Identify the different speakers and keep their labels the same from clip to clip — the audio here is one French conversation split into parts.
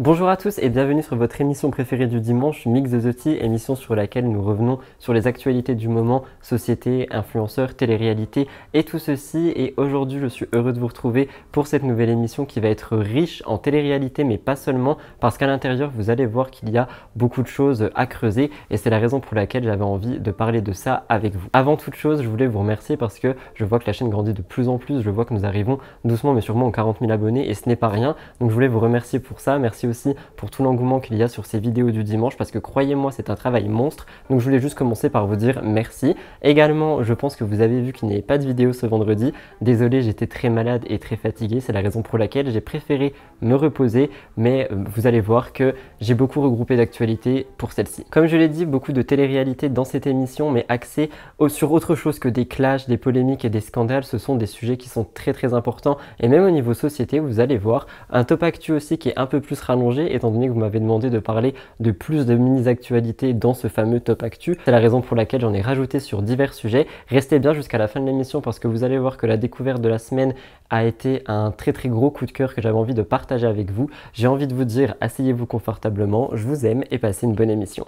Speaker 1: Bonjour à tous et bienvenue sur votre émission préférée du dimanche, Mix the Tea, émission sur laquelle nous revenons sur les actualités du moment, société, influenceurs, télé-réalité et tout ceci. Et aujourd'hui, je suis heureux de vous retrouver pour cette nouvelle émission qui va être riche en télé-réalité, mais pas seulement, parce qu'à l'intérieur, vous allez voir qu'il y a beaucoup de choses à creuser et c'est la raison pour laquelle j'avais envie de parler de ça avec vous. Avant toute chose, je voulais vous remercier parce que je vois que la chaîne grandit de plus en plus, je vois que nous arrivons doucement mais sûrement aux 40 000 abonnés et ce n'est pas rien. Donc je voulais vous remercier pour ça. Merci aussi pour tout l'engouement qu'il y a sur ces vidéos du dimanche parce que croyez-moi, c'est un travail monstre. Donc je voulais juste commencer par vous dire merci. Également, je pense que vous avez vu qu'il n'y avait pas de vidéo ce vendredi. Désolé, j'étais très malade et très fatigué. C'est la raison pour laquelle j'ai préféré me reposer. Mais euh, vous allez voir que j'ai beaucoup regroupé d'actualités pour celle-ci. Comme je l'ai dit, beaucoup de télé-réalité dans cette émission, mais axé sur autre chose que des clashs, des polémiques et des scandales. Ce sont des sujets qui sont très très importants. Et même au niveau société, vous allez voir un top actu aussi qui est un peu plus étant donné que vous m'avez demandé de parler de plus de mini-actualités dans ce fameux top actu. C'est la raison pour laquelle j'en ai rajouté sur divers sujets. Restez bien jusqu'à la fin de l'émission parce que vous allez voir que la découverte de la semaine a été un très très gros coup de cœur que j'avais envie de partager avec vous. J'ai envie de vous dire asseyez-vous confortablement, je vous aime et passez une bonne émission.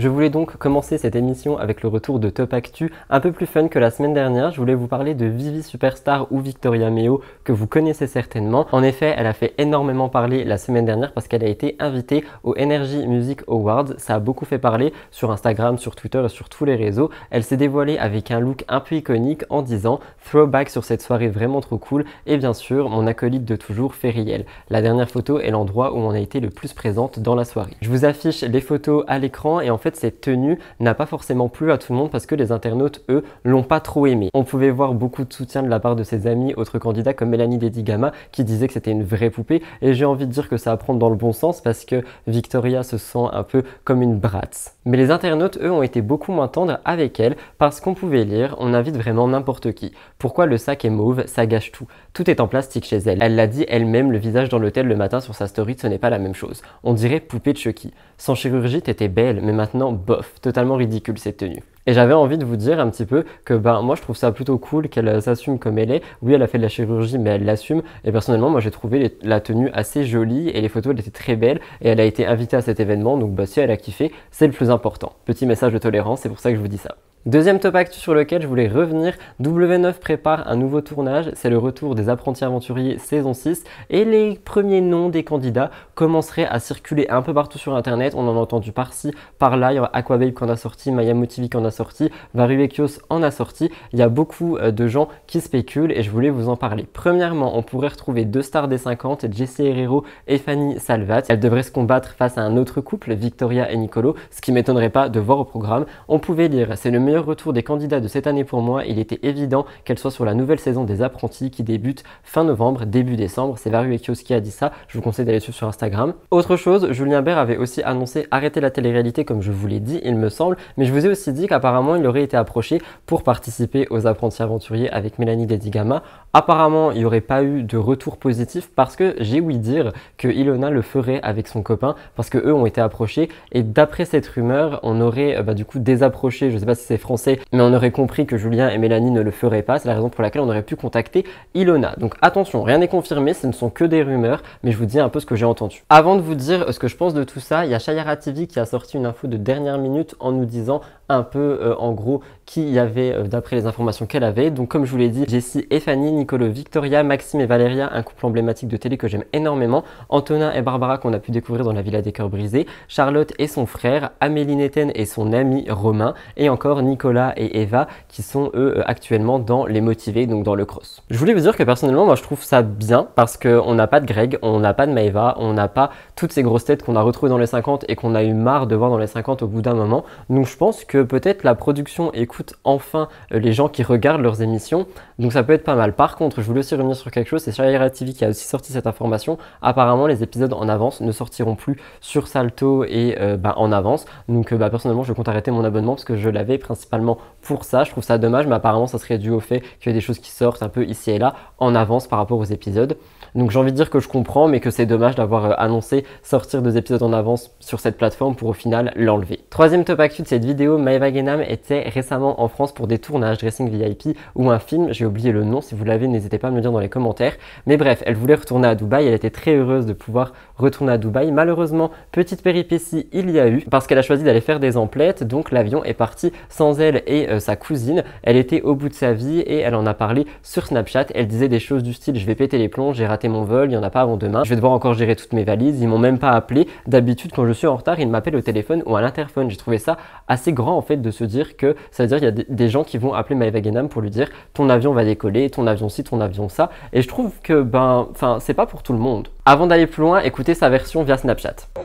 Speaker 1: Je voulais donc commencer cette émission avec le retour de Top Actu, un peu plus fun que la semaine dernière. Je voulais vous parler de Vivi Superstar ou Victoria Meo, que vous connaissez certainement. En effet, elle a fait énormément parler la semaine dernière parce qu'elle a été invitée au Energy Music Awards. Ça a beaucoup fait parler sur Instagram, sur Twitter et sur tous les réseaux. Elle s'est dévoilée avec un look un peu iconique en disant throwback sur cette soirée vraiment trop cool et bien sûr mon acolyte de toujours Feriel. La dernière photo est l'endroit où on a été le plus présente dans la soirée. Je vous affiche les photos à l'écran et en fait cette tenue n'a pas forcément plu à tout le monde parce que les internautes, eux, l'ont pas trop aimé. On pouvait voir beaucoup de soutien de la part de ses amis, autres candidats comme Mélanie Dedigama, qui disait que c'était une vraie poupée. Et j'ai envie de dire que ça va prendre dans le bon sens parce que Victoria se sent un peu comme une bratz. Mais les internautes, eux, ont été beaucoup moins tendres avec elle parce qu'on pouvait lire on invite vraiment n'importe qui. Pourquoi le sac est mauve Ça gâche tout. Tout est en plastique chez elle. Elle l'a dit elle-même, le visage dans l'hôtel le matin sur sa story, ce n'est pas la même chose. On dirait poupée de Chucky. Sans chirurgie, t'étais belle, mais maintenant, bof, totalement ridicule cette tenue. Et j'avais envie de vous dire un petit peu que ben moi je trouve ça plutôt cool qu'elle s'assume comme elle est. Oui, elle a fait de la chirurgie, mais elle l'assume. Et personnellement, moi j'ai trouvé la tenue assez jolie et les photos elles étaient très belles. Et elle a été invitée à cet événement, donc bah, si elle a kiffé, c'est le plus important. Petit message de tolérance, c'est pour ça que je vous dis ça. Deuxième top actu sur lequel je voulais revenir, W9 prépare un nouveau tournage, c'est le retour des apprentis aventuriers saison 6 et les premiers noms des candidats commenceraient à circuler un peu partout sur internet, on en a entendu par-ci, par-là, il y a Aquababe qui en a sorti, Maya Motivi qui en a sorti, Varuekios en a sorti, il y a beaucoup euh, de gens qui spéculent et je voulais vous en parler. Premièrement, on pourrait retrouver deux stars des 50, Jesse Herrero et Fanny Salvat, elles devraient se combattre face à un autre couple, Victoria et Nicolo, ce qui m'étonnerait pas de voir au programme. On pouvait lire, c'est le meilleur retour des candidats de cette année pour moi, il était évident qu'elle soit sur la nouvelle saison des apprentis qui débute fin novembre, début décembre. C'est Varuekios qui a dit ça. Je vous conseille d'aller suivre sur Instagram. Autre chose, Julien Bert avait aussi annoncé arrêter la télé-réalité comme je vous l'ai dit, il me semble. Mais je vous ai aussi dit qu'apparemment il aurait été approché pour participer aux apprentis aventuriers avec Mélanie Dedigama. Apparemment, il n'y aurait pas eu de retour positif parce que j'ai ouï dire que Ilona le ferait avec son copain parce que eux ont été approchés et d'après cette rumeur, on aurait euh, bah, du coup désapproché, je sais pas si c'est français, mais on aurait compris que Julien et Mélanie ne le feraient pas. C'est la raison pour laquelle on aurait pu contacter Ilona. Donc attention, rien n'est confirmé, ce ne sont que des rumeurs, mais je vous dis un peu ce que j'ai entendu. Avant de vous dire ce que je pense de tout ça, il y a Shayara TV qui a sorti une info de dernière minute en nous disant un peu euh, en gros qui y avait euh, d'après les informations qu'elle avait. Donc comme je vous l'ai dit, Jessie et Fanny, Nicolo, Victoria, Maxime et Valéria, un couple emblématique de télé que j'aime énormément, Antonin et Barbara qu'on a pu découvrir dans la Villa des Cœurs Brisés, Charlotte et son frère, Amélie Neten et son ami Romain, et encore Nicolas et Eva qui sont eux euh, actuellement dans les motivés, donc dans le cross. Je voulais vous dire que personnellement moi je trouve ça bien parce qu'on n'a pas de Greg, on n'a pas de Maeva, on n'a pas toutes ces grosses têtes qu'on a retrouvées dans les 50 et qu'on a eu marre de voir dans les 50 au bout d'un moment. Donc je pense que peut-être la production écoute enfin euh, les gens qui regardent leurs émissions. Donc ça peut être pas mal. Par contre, je voulais aussi revenir sur quelque chose, c'est Shahira TV qui a aussi sorti cette information. Apparemment, les épisodes en avance ne sortiront plus sur Salto et euh, bah, en avance. Donc bah, personnellement, je compte arrêter mon abonnement parce que je l'avais principalement pour ça. Je trouve ça dommage, mais apparemment, ça serait dû au fait qu'il y a des choses qui sortent un peu ici et là en avance par rapport aux épisodes. Donc j'ai envie de dire que je comprends, mais que c'est dommage d'avoir euh, annoncé sortir deux épisodes en avance sur cette plateforme pour au final l'enlever. Troisième top actu de cette vidéo, Maeva Genam était récemment en France pour des tournages Dressing VIP ou un film, j'ai oublié le nom, si vous l'avez n'hésitez pas à me le dire dans les commentaires. Mais bref, elle voulait retourner à Dubaï, elle était très heureuse de pouvoir retourner à Dubaï. Malheureusement, petite péripétie, il y a eu, parce qu'elle a choisi d'aller faire des emplettes, donc l'avion est parti sans elle et euh, sa cousine. Elle était au bout de sa vie et elle en a parlé sur Snapchat. Elle disait des choses du style je vais péter les plombs, j'ai raté mon vol, il n'y en a pas avant demain, je vais devoir encore gérer toutes mes valises, ils m'ont même pas appelé. D'habitude, quand je suis en retard, ils m'appellent au téléphone ou à l'interphone. J'ai trouvé ça assez grand en fait de se dire que ça veut dire qu'il y a des gens qui vont appeler Maëva Genam pour lui dire ton avion va décoller, ton avion ci, ton avion ça. Et je trouve que ben, enfin, c'est pas pour tout le monde. Avant d'aller plus loin, écoutez sa version via Snapchat.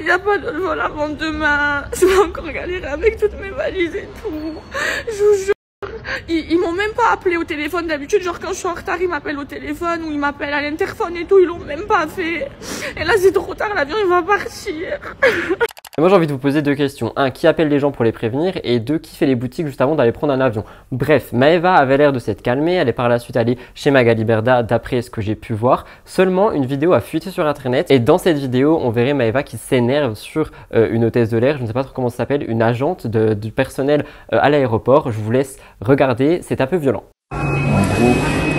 Speaker 2: Il a pas de vol avant demain. Je vais encore avec toutes mes valises et tout. Ils, m'ont même pas appelé au téléphone d'habitude, genre quand je suis en retard, ils m'appellent au téléphone ou ils m'appellent à l'interphone et tout, ils l'ont même pas fait. Et là c'est trop tard, l'avion il va partir.
Speaker 1: moi j'ai envie de vous poser deux questions. Un, qui appelle les gens pour les prévenir? Et deux, qui fait les boutiques juste avant d'aller prendre un avion? Bref, Maeva avait l'air de s'être calmée, elle est par la suite allée chez Magali Berda d'après ce que j'ai pu voir. Seulement, une vidéo a fuité sur internet et dans cette vidéo, on verrait Maeva qui s'énerve sur euh, une hôtesse de l'air, je ne sais pas trop comment ça s'appelle, une agente du personnel euh, à l'aéroport. Je vous laisse regarder, c'est un peu violent. En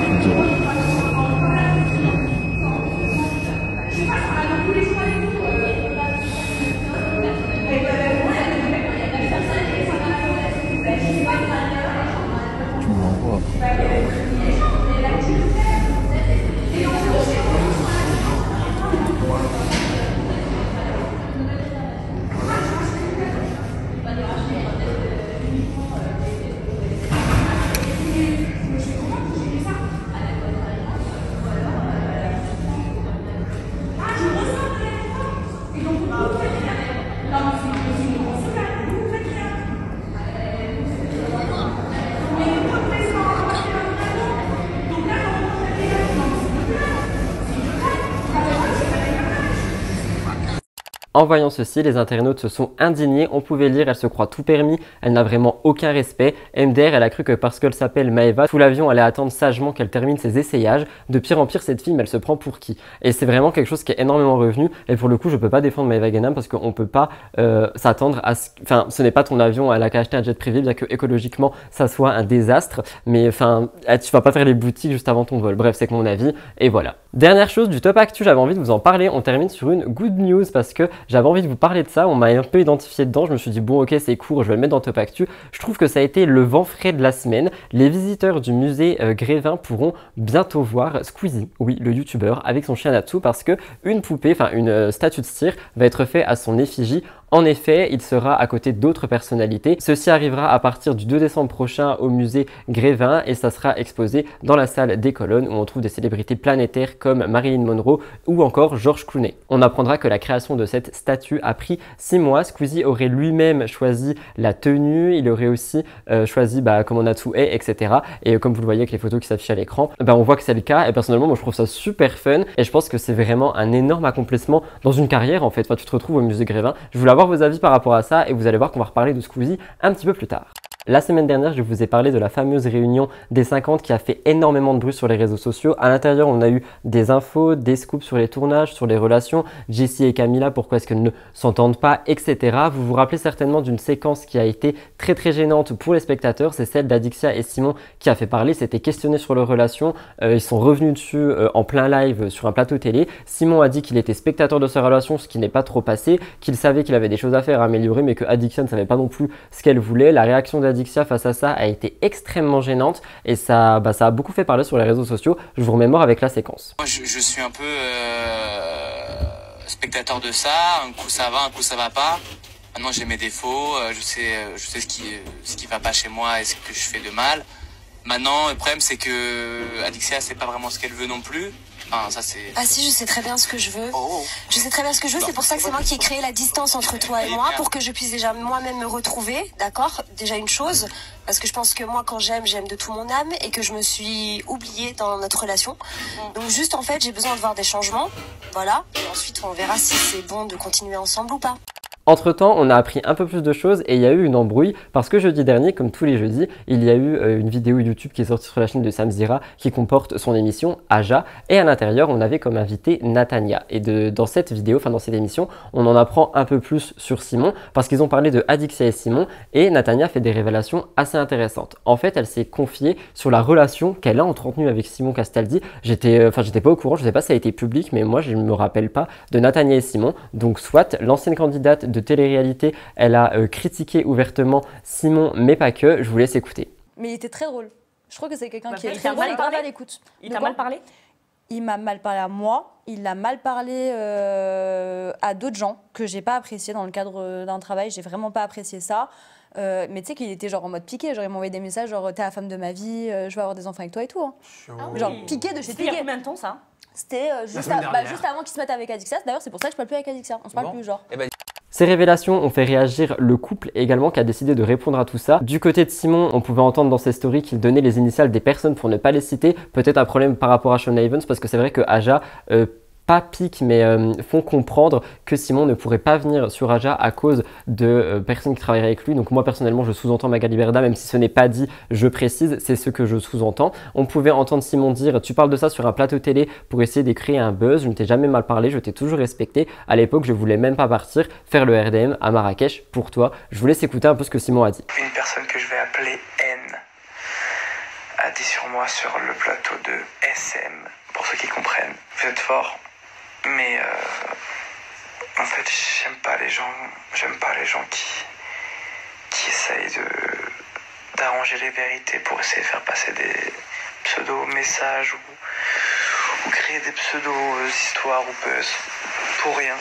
Speaker 1: voyant ceci, les internautes se sont indignés, on pouvait lire, elle se croit tout permis, elle n'a vraiment aucun respect. MDR, elle a cru que parce qu'elle s'appelle Maeva, tout l'avion allait attendre sagement qu'elle termine ses essayages. De pire en pire, cette fille, elle se prend pour qui? Et c'est vraiment quelque chose qui est énormément revenu. Et pour le coup, je peux pas défendre Maeva Ganam parce qu'on peut pas euh, s'attendre à ce... Enfin, ce n'est pas ton avion, elle a qu'à acheter un jet privé, bien que écologiquement, ça soit un désastre. Mais enfin, eh, tu vas pas faire les boutiques juste avant ton vol. Bref, c'est que mon avis. Et voilà. Dernière chose du top actu, j'avais envie de vous en parler. On termine sur une good news parce que j'avais envie de vous parler de ça, on m'a un peu identifié dedans, je me suis dit bon ok c'est court, je vais le mettre dans Top Actu. Je trouve que ça a été le vent frais de la semaine. Les visiteurs du musée euh, Grévin pourront bientôt voir Squeezie, oui le youtubeur, avec son chien Natsu parce que une poupée, enfin une euh, statue de cire va être faite à son effigie en effet, il sera à côté d'autres personnalités. Ceci arrivera à partir du 2 décembre prochain au musée Grévin et ça sera exposé dans la salle des colonnes où on trouve des célébrités planétaires comme Marilyn Monroe ou encore George Clooney. On apprendra que la création de cette statue a pris 6 mois. Squeezie aurait lui-même choisi la tenue, il aurait aussi euh, choisi bah, comment Natsu est, etc. Et comme vous le voyez avec les photos qui s'affichent à l'écran, bah, on voit que c'est le cas et personnellement moi je trouve ça super fun et je pense que c'est vraiment un énorme accomplissement dans une carrière en fait. Enfin, tu te retrouves au musée Grévin. Je vos avis par rapport à ça et vous allez voir qu'on va reparler de Squeezie un petit peu plus tard. La semaine dernière, je vous ai parlé de la fameuse réunion des 50 qui a fait énormément de bruit sur les réseaux sociaux. À l'intérieur, on a eu des infos, des scoops sur les tournages, sur les relations, Jessie et Camilla, pourquoi est-ce qu'elles ne s'entendent pas, etc. Vous vous rappelez certainement d'une séquence qui a été très très gênante pour les spectateurs, c'est celle d'Adixia et Simon qui a fait parler, c'était questionné sur leur relation, euh, ils sont revenus dessus euh, en plein live sur un plateau télé. Simon a dit qu'il était spectateur de sa relation, ce qui n'est pas trop passé, qu'il savait qu'il avait des choses à faire, à améliorer, mais que Adixia ne savait pas non plus ce qu'elle voulait. La réaction Adixia face à ça a été extrêmement gênante et ça, bah, ça a beaucoup fait parler sur les réseaux sociaux. Je vous remémore avec la séquence.
Speaker 3: Moi, je, suis un peu euh, spectateur de ça. Un coup ça va, un coup ça va pas. Maintenant, j'ai mes défauts. Euh, je sais, euh, je sais ce qui, ce qui va pas chez moi et ce que je fais de mal. Maintenant, le problème, c'est que Adixia, c'est pas vraiment ce qu'elle veut non plus. Enfin, ça c'est.
Speaker 4: Ah si, je sais très bien ce que je veux.
Speaker 3: Oh.
Speaker 4: Je sais très bien ce que je veux, c'est pour ça que c'est moi qui ai créé la distance entre toi et moi, pour que je puisse déjà moi-même me retrouver, d'accord? Déjà une chose, parce que je pense que moi quand j'aime, j'aime de tout mon âme et que je me suis oubliée dans notre relation. Donc juste en fait, j'ai besoin de voir des changements, voilà, et ensuite on verra si c'est bon de continuer ensemble ou pas.
Speaker 1: Entre temps, on a appris un peu plus de choses et il y a eu une embrouille parce que jeudi dernier, comme tous les jeudis, il y a eu euh, une vidéo YouTube qui est sortie sur la chaîne de Sam Zira qui comporte son émission Aja et à l'intérieur, on avait comme invité Natania. Et dans cette vidéo, enfin dans cette émission, on en apprend un peu plus sur Simon parce qu'ils ont parlé de Adixia et Simon et Natania fait des révélations assez intéressantes. En fait, elle s'est confiée sur la relation qu'elle a entretenue avec Simon Castaldi. J'étais, euh, enfin, j'étais pas au courant, je sais pas si ça a été public, mais moi, je ne me rappelle pas de Natania et Simon. Donc, soit l'ancienne candidate de télé-réalité, elle a euh, critiqué ouvertement Simon, mais pas que. Je vous laisse écouter.
Speaker 5: Mais il était très drôle. Je trouve que c'est quelqu'un
Speaker 6: Bah,
Speaker 5: qui est très drôle
Speaker 6: mal
Speaker 5: et à l'écoute.
Speaker 6: Il t'a mal parlé?
Speaker 5: Il m'a mal parlé à moi, il a mal parlé euh, à d'autres gens que j'ai pas apprécié dans le cadre d'un travail. J'ai vraiment pas apprécié ça. Euh, mais tu sais qu'il était genre en mode piqué, genre il m'envoyait des messages genre t'es la femme de ma vie, euh, je veux avoir des enfants avec toi et tout. hein. Genre piqué de chez
Speaker 6: C'était il y a
Speaker 5: piqué.
Speaker 6: combien de temps ça?
Speaker 5: C'était euh, juste,
Speaker 7: semaine
Speaker 5: à- bah, juste avant qu'ils se mettent avec Adixia. D'ailleurs c'est pour ça que je parle plus avec Adixia. On se parle
Speaker 7: Bon.
Speaker 5: plus genre.
Speaker 1: Ces révélations ont fait réagir le couple également qui a décidé de répondre à tout ça. Du côté de Simon, on pouvait entendre dans ses stories qu'il donnait les initiales des personnes pour ne pas les citer. Peut-être un problème par rapport à Sean Evans parce que c'est vrai que Aja euh, pas pique mais euh, font comprendre que Simon ne pourrait pas venir sur Aja à cause de euh, personnes qui travailleraient avec lui. Donc moi personnellement je sous-entends Magali Berda même si ce n'est pas dit, je précise, c'est ce que je sous-entends. On pouvait entendre Simon dire tu parles de ça sur un plateau télé pour essayer créer un buzz, je ne t'ai jamais mal parlé, je t'ai toujours respecté. À l'époque je voulais même pas partir faire le RDM à Marrakech pour toi. Je vous laisse écouter un peu ce que Simon a dit.
Speaker 8: Une personne que je vais appeler N a dit sur moi sur le plateau de SM, pour ceux qui comprennent. Vous êtes fort, mais euh, en fait, j'aime pas les gens, j'aime pas les gens qui, qui essayent d'arranger les vérités pour essayer de faire passer des pseudo-messages ou, ou créer des pseudo-histoires ou buzz pour rien.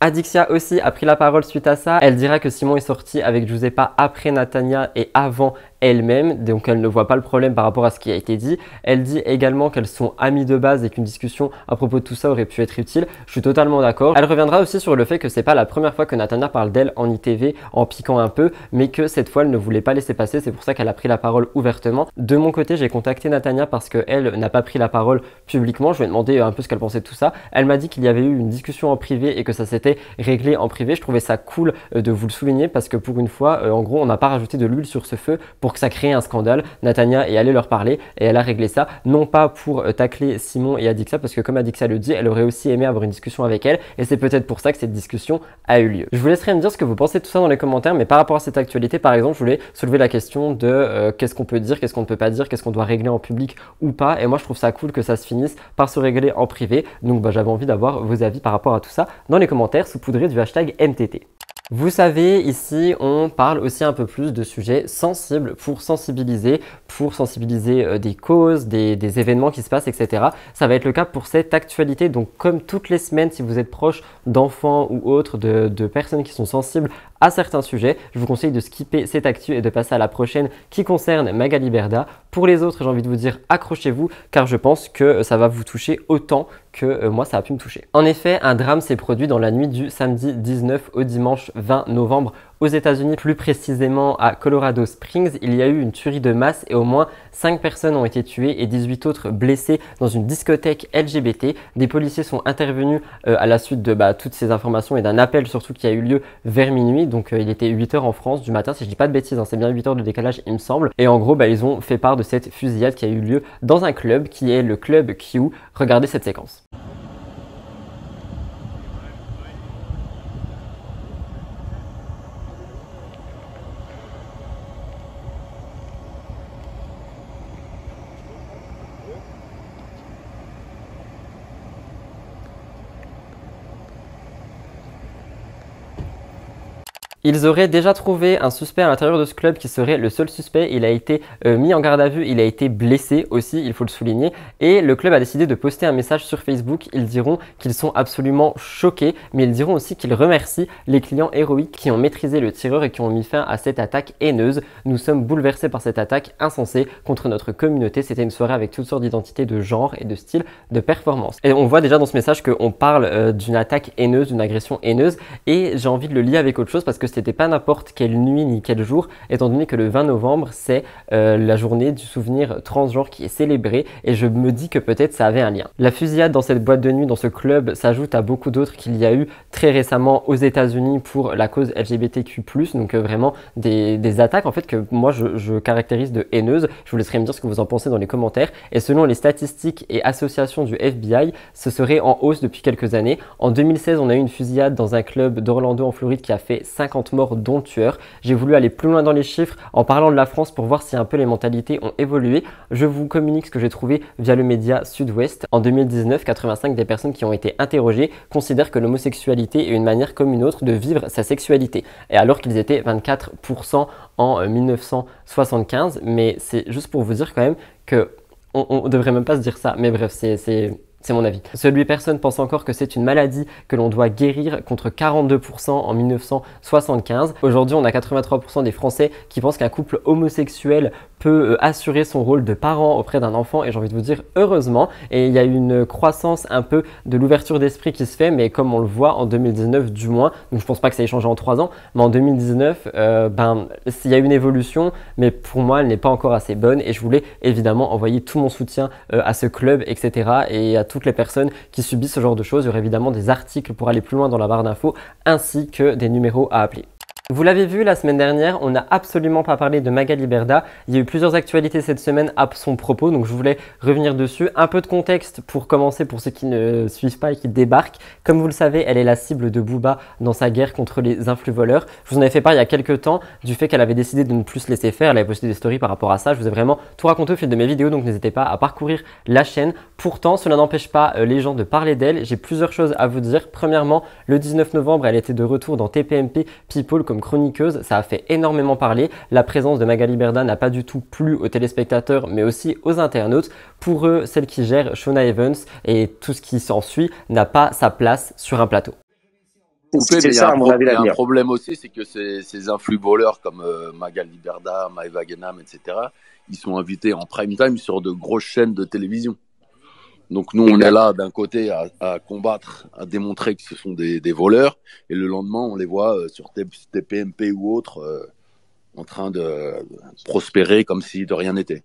Speaker 1: Adixia aussi a pris la parole suite à ça. Elle dira que Simon est sorti avec Giuseppa après Natania et avant elle-même, donc elle ne voit pas le problème par rapport à ce qui a été dit. Elle dit également qu'elles sont amies de base et qu'une discussion à propos de tout ça aurait pu être utile. Je suis totalement d'accord. Elle reviendra aussi sur le fait que c'est pas la première fois que Natania parle d'elle en ITV en piquant un peu, mais que cette fois elle ne voulait pas laisser passer. C'est pour ça qu'elle a pris la parole ouvertement. De mon côté, j'ai contacté Natania parce qu'elle n'a pas pris la parole publiquement. Je lui ai demandé un peu ce qu'elle pensait de tout ça. Elle m'a dit qu'il y avait eu une discussion en privé et que ça s'était réglé en privé. Je trouvais ça cool euh, de vous le souligner parce que pour une fois, euh, en gros, on n'a pas rajouté de l'huile sur ce feu pour que ça crée un scandale. Natania est allée leur parler et elle a réglé ça, non pas pour euh, tacler Simon et Adixa, parce que comme Adixa le dit, elle aurait aussi aimé avoir une discussion avec elle et c'est peut-être pour ça que cette discussion a eu lieu. Je vous laisserai me dire ce que vous pensez de tout ça dans les commentaires, mais par rapport à cette actualité, par exemple, je voulais soulever la question de qu'est-ce qu'on peut dire, qu'est-ce qu'on ne peut pas dire, qu'est-ce qu'on doit régler en public ou pas. Et moi, je trouve ça cool que ça se finisse par se régler en privé. Donc, bah, j'avais envie d'avoir vos avis par rapport à tout ça dans les commentaires saupoudrés du hashtag MTT. Vous savez, ici, on parle aussi un peu plus de sujets sensibles pour sensibiliser, pour sensibiliser euh, des causes, des, des événements qui se passent, etc. Ça va être le cas pour cette actualité. Donc, comme toutes les semaines, si vous êtes proche d'enfants ou autres, de, de personnes qui sont sensibles à certains sujets, je vous conseille de skipper cette actu et de passer à la prochaine qui concerne Magali Berda. Pour les autres, j'ai envie de vous dire accrochez-vous car je pense que euh, ça va vous toucher autant que euh, moi ça a pu me toucher. En effet, un drame s'est produit dans la nuit du samedi 19 au dimanche 20 novembre aux États-Unis, plus précisément à Colorado Springs. Il y a eu une tuerie de masse et au moins 5 personnes ont été tuées et 18 autres blessées dans une discothèque LGBT. Des policiers sont intervenus euh, à la suite de bah, toutes ces informations et d'un appel surtout qui a eu lieu vers minuit. Donc euh, il était 8h en France du matin, si je dis pas de bêtises, hein, c'est bien 8h de décalage il me semble. Et en gros, bah, ils ont fait part de cette fusillade qui a eu lieu dans un club qui est le club Q. Regardez cette séquence. Ils auraient déjà trouvé un suspect à l'intérieur de ce club qui serait le seul suspect. Il a été euh, mis en garde à vue, il a été blessé aussi, il faut le souligner. Et le club a décidé de poster un message sur Facebook. Ils diront qu'ils sont absolument choqués, mais ils diront aussi qu'ils remercient les clients héroïques qui ont maîtrisé le tireur et qui ont mis fin à cette attaque haineuse. Nous sommes bouleversés par cette attaque insensée contre notre communauté. C'était une soirée avec toutes sortes d'identités de genre et de style de performance. Et on voit déjà dans ce message qu'on parle euh, d'une attaque haineuse, d'une agression haineuse. Et j'ai envie de le lier avec autre chose parce que c'était pas n'importe quelle nuit ni quel jour, étant donné que le 20 novembre, c'est euh, la journée du souvenir transgenre qui est célébrée, et je me dis que peut-être ça avait un lien. La fusillade dans cette boîte de nuit, dans ce club, s'ajoute à beaucoup d'autres qu'il y a eu très récemment aux États-Unis pour la cause LGBTQ+, donc euh, vraiment des, attaques en fait que moi je, je caractérise de haineuses. Je vous laisserai me dire ce que vous en pensez dans les commentaires. Et selon les statistiques et associations du FBI, ce serait en hausse depuis quelques années. En 2016, on a eu une fusillade dans un club d'Orlando en Floride qui a fait 50 morts dont tueurs. J'ai voulu aller plus loin dans les chiffres en parlant de la France pour voir si un peu les mentalités ont évolué. Je vous communique ce que j'ai trouvé via le média Sud-Ouest. En 2019, 85 des personnes qui ont été interrogées considèrent que l'homosexualité est une manière comme une autre de vivre sa sexualité. Et alors qu'ils étaient 24% en 1975. Mais c'est juste pour vous dire quand même que on, devrait même pas se dire ça. Mais bref, c'est c'est mon avis. Celui personne pense encore que c'est une maladie que l'on doit guérir contre 42% en 1975. Aujourd'hui, on a 83% des Français qui pensent qu'un couple homosexuel euh, assurer son rôle de parent auprès d'un enfant et j'ai envie de vous dire heureusement. Et il y a une croissance un peu de l'ouverture d'esprit qui se fait mais comme on le voit en 2019 du moins donc je pense pas que ça ait changé en 3 ans mais en 2019 euh, ben il y a une évolution mais pour moi elle n'est pas encore assez bonne et je voulais évidemment envoyer tout mon soutien euh, à ce club etc et à toutes les personnes qui subissent ce genre de choses. Il y aura évidemment des articles pour aller plus loin dans la barre d'infos ainsi que des numéros à appeler vous l'avez vu la semaine dernière, on n'a absolument pas parlé de Magali Berda. Il y a eu plusieurs actualités cette semaine à son propos, donc je voulais revenir dessus. Un peu de contexte pour commencer pour ceux qui ne suivent pas et qui débarquent. Comme vous le savez, elle est la cible de Booba dans sa guerre contre les influx voleurs. Je vous en avais fait part il y a quelques temps du fait qu'elle avait décidé de ne plus se laisser faire. Elle avait posté des stories par rapport à ça. Je vous ai vraiment tout raconté au fil de mes vidéos, donc n'hésitez pas à parcourir la chaîne. Pourtant, cela n'empêche pas euh, les gens de parler d'elle. J'ai plusieurs choses à vous dire. Premièrement, le 19 novembre, elle était de retour dans TPMP People comme chroniqueuse, ça a fait énormément parler. La présence de Magali Berda n'a pas du tout plu aux téléspectateurs, mais aussi aux internautes. Pour eux, celle qui gère Shona Evans et tout ce qui s'ensuit n'a pas sa place sur un plateau.
Speaker 6: C'est ça, à mon avis, un problème aussi, c'est que ces, ces influx voleurs comme euh, Magali Berda, Maëva Genam, etc., ils sont invités en prime time sur de grosses chaînes de télévision. Donc nous, on est là d'un côté à, combattre, à démontrer que ce sont des, voleurs, et le lendemain, on les voit euh, sur TPMP ou autres euh, en train de prospérer comme si de rien n'était.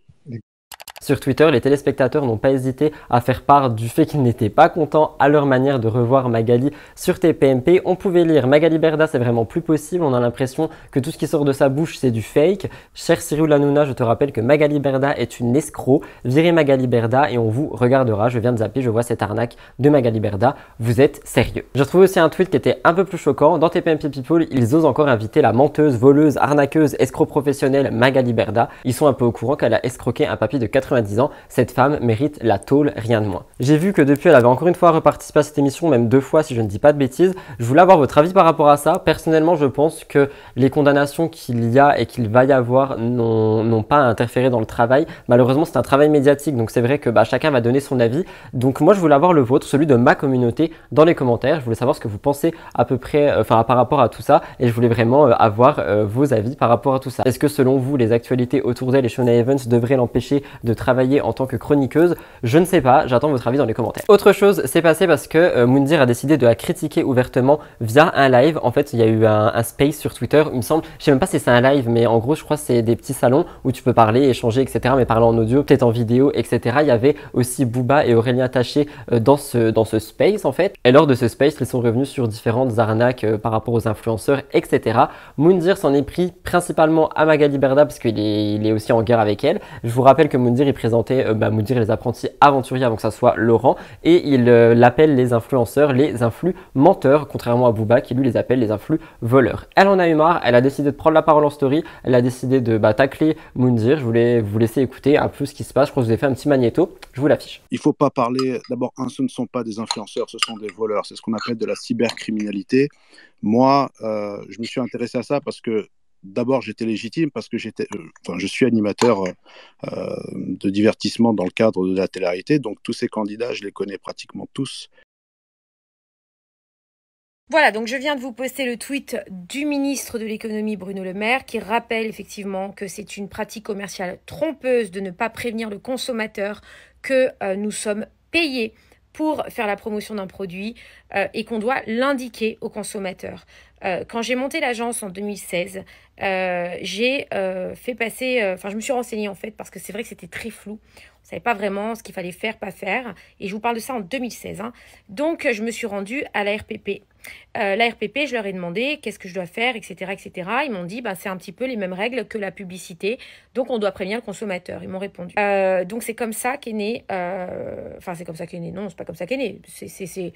Speaker 1: Sur Twitter, les téléspectateurs n'ont pas hésité à faire part du fait qu'ils n'étaient pas contents à leur manière de revoir Magali sur TPMP. On pouvait lire Magali Berda, c'est vraiment plus possible. On a l'impression que tout ce qui sort de sa bouche, c'est du fake. Cher Cyril Hanouna, je te rappelle que Magali Berda est une escroc. Virez Magali Berda et on vous regardera. Je viens de zapper, je vois cette arnaque de Magali Berda. Vous êtes sérieux. J'ai retrouvé aussi un tweet qui était un peu plus choquant. Dans TPMP People, ils osent encore inviter la menteuse, voleuse, arnaqueuse, escroc professionnelle Magali Berda. Ils sont un peu au courant qu'elle a escroqué un papier de 80 90 ans, cette femme mérite la tôle, rien de moins. J'ai vu que depuis, elle avait encore une fois reparticipé à cette émission, même deux fois si je ne dis pas de bêtises. Je voulais avoir votre avis par rapport à ça. Personnellement, je pense que les condamnations qu'il y a et qu'il va y avoir n'ont pas interféré dans le travail. Malheureusement, c'est un travail médiatique, donc c'est vrai que bah, chacun va donner son avis. Donc moi, je voulais avoir le vôtre, celui de ma communauté, dans les commentaires. Je voulais savoir ce que vous pensez à peu près, euh, enfin par rapport à tout ça, et je voulais vraiment euh, avoir euh, vos avis par rapport à tout ça. Est-ce que selon vous, les actualités autour d'elle et Shona Evans devraient l'empêcher de travailler en tant que chroniqueuse Je ne sais pas, j'attends votre avis dans les commentaires. Autre chose s'est passé parce que euh, a décidé de la critiquer ouvertement via un live. En fait, il y a eu un, space sur Twitter, il me semble. Je sais même pas si c'est un live, mais en gros, je crois que c'est des petits salons où tu peux parler, échanger, etc. Mais parler en audio, peut-être en vidéo, etc. Il y avait aussi Booba et Aurélien Taché euh, dans, ce, dans ce space, en fait. Et lors de ce space, ils sont revenus sur différentes arnaques euh, par rapport aux influenceurs, etc. Moundir s'en est pris principalement à Magali Berda parce qu'il est, il est aussi en guerre avec elle. Je vous rappelle que il présentait euh, bah, Moudir les apprentis aventuriers avant que ça soit Laurent, et il l'appelle les influenceurs les influx menteurs, contrairement à Booba qui lui les appelle les influx voleurs. Elle en a eu marre, elle a décidé de prendre la parole en story, elle a décidé de bah, tacler Moundir. Je voulais vous laisser écouter un peu ce qui se passe. Je crois que je vous ai fait un petit magnéto. Je vous l'affiche.
Speaker 7: Il faut pas parler. D'abord, un, ce ne sont pas des influenceurs, ce sont des voleurs. C'est ce qu'on appelle de la cybercriminalité. Moi, euh, je me suis intéressé à ça parce que d'abord j'étais légitime parce que j'étais, euh, je suis animateur euh, de divertissement dans le cadre de la télé-réalité, donc tous ces candidats, je les connais pratiquement tous.
Speaker 9: Voilà, donc je viens de vous poster le tweet du ministre de l'économie Bruno Le Maire qui rappelle effectivement que c'est une pratique commerciale trompeuse de ne pas prévenir le consommateur que euh, nous sommes payés pour faire la promotion d'un produit euh, et qu'on doit l'indiquer au consommateur. Euh, quand j'ai monté l'agence en 2016, j'ai fait passer, enfin je me suis renseignée en fait parce que c'est vrai que c'était très flou savais pas vraiment ce qu'il fallait faire, pas faire. Et je vous parle de ça en 2016. Hein. Donc, je me suis rendue à la RPP. Euh, la RPP, je leur ai demandé qu'est-ce que je dois faire, etc. etc. Ils m'ont dit, bah, c'est un petit peu les mêmes règles que la publicité. Donc, on doit prévenir le consommateur. Ils m'ont répondu. Euh, donc, c'est comme ça qu'est né. Euh, enfin, c'est comme ça qu'est né. Non, c'est pas comme ça qu'est né. C'est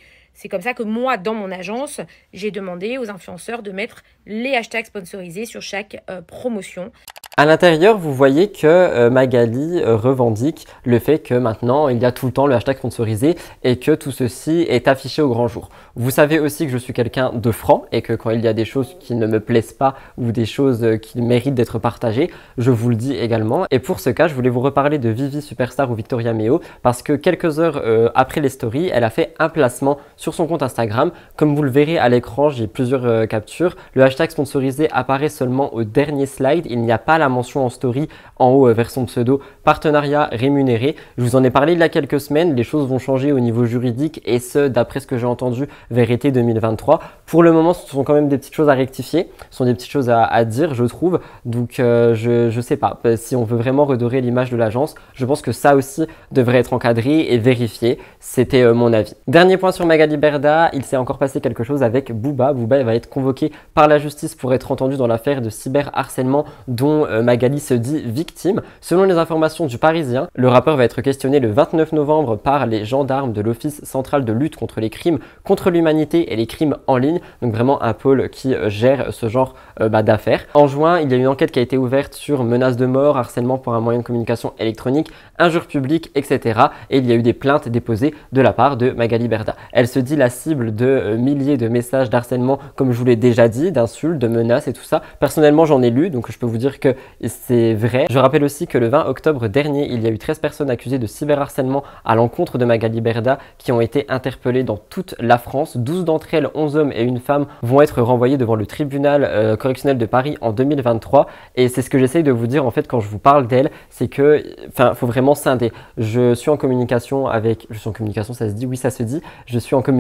Speaker 9: comme ça que moi, dans mon agence, j'ai demandé aux influenceurs de mettre les hashtags sponsorisés sur chaque promotion.
Speaker 1: À l'intérieur, vous voyez que euh, Magali euh, revendique le fait que maintenant il y a tout le temps le hashtag sponsorisé et que tout ceci est affiché au grand jour. Vous savez aussi que je suis quelqu'un de franc et que quand il y a des choses qui ne me plaisent pas ou des choses euh, qui méritent d'être partagées, je vous le dis également. Et pour ce cas, je voulais vous reparler de Vivi Superstar ou Victoria Meo parce que quelques heures après les stories, elle a fait un placement sur son compte Instagram. Comme vous le verrez à l'écran, j'ai plusieurs captures. Le hashtag sponsorisé apparaît seulement au dernier slide. Il n'y a pas la mention en story en haut euh, vers son pseudo partenariat rémunéré. Je vous en ai parlé il y a quelques semaines, les choses vont changer au niveau juridique et ce, d'après ce que j'ai entendu, vers été 2023. Pour le moment, ce sont quand même des petites choses à rectifier, ce sont des petites choses à, dire, je trouve. Donc euh, je, je sais pas, euh, si on veut vraiment redorer l'image de l'agence, je pense que ça aussi devrait être encadré et vérifié. C'était mon avis. Dernier point sur Magali Berda, il s'est encore passé quelque chose avec Booba. Booba va être convoqué par la justice pour être entendu dans l'affaire de cyberharcèlement dont euh, Magali se dit victime. Selon les informations du Parisien, le rappeur va être questionné le 29 novembre par les gendarmes de l'Office central de lutte contre les crimes contre l'humanité et les crimes en ligne, donc vraiment un pôle qui euh, gère ce genre euh, bah, d'affaires. En juin, il y a une enquête qui a été ouverte sur menaces de mort, harcèlement pour un moyen de communication électronique, injures publiques, etc. Et il y a eu des plaintes déposées de la part de Magali Berda. Elle se dit la cible de milliers de messages d'harcèlement, comme je vous l'ai déjà dit, d'insultes, de menaces et tout ça. Personnellement, j'en ai lu, donc je peux vous dire que c'est vrai. Je rappelle aussi que le 20 octobre dernier, il y a eu 13 personnes accusées de cyberharcèlement à l'encontre de Magali Berda qui ont été interpellées dans toute la France. 12 d'entre elles, 11 hommes et une femme, vont être renvoyées devant le tribunal euh, correctionnel de Paris en 2023. Et c'est ce que j'essaye de vous dire en fait quand je vous parle d'elle, c'est que, enfin, faut vraiment scinder. Je suis en communication avec, je suis en communication, ça se dit, oui, ça se dit. Je suis en communication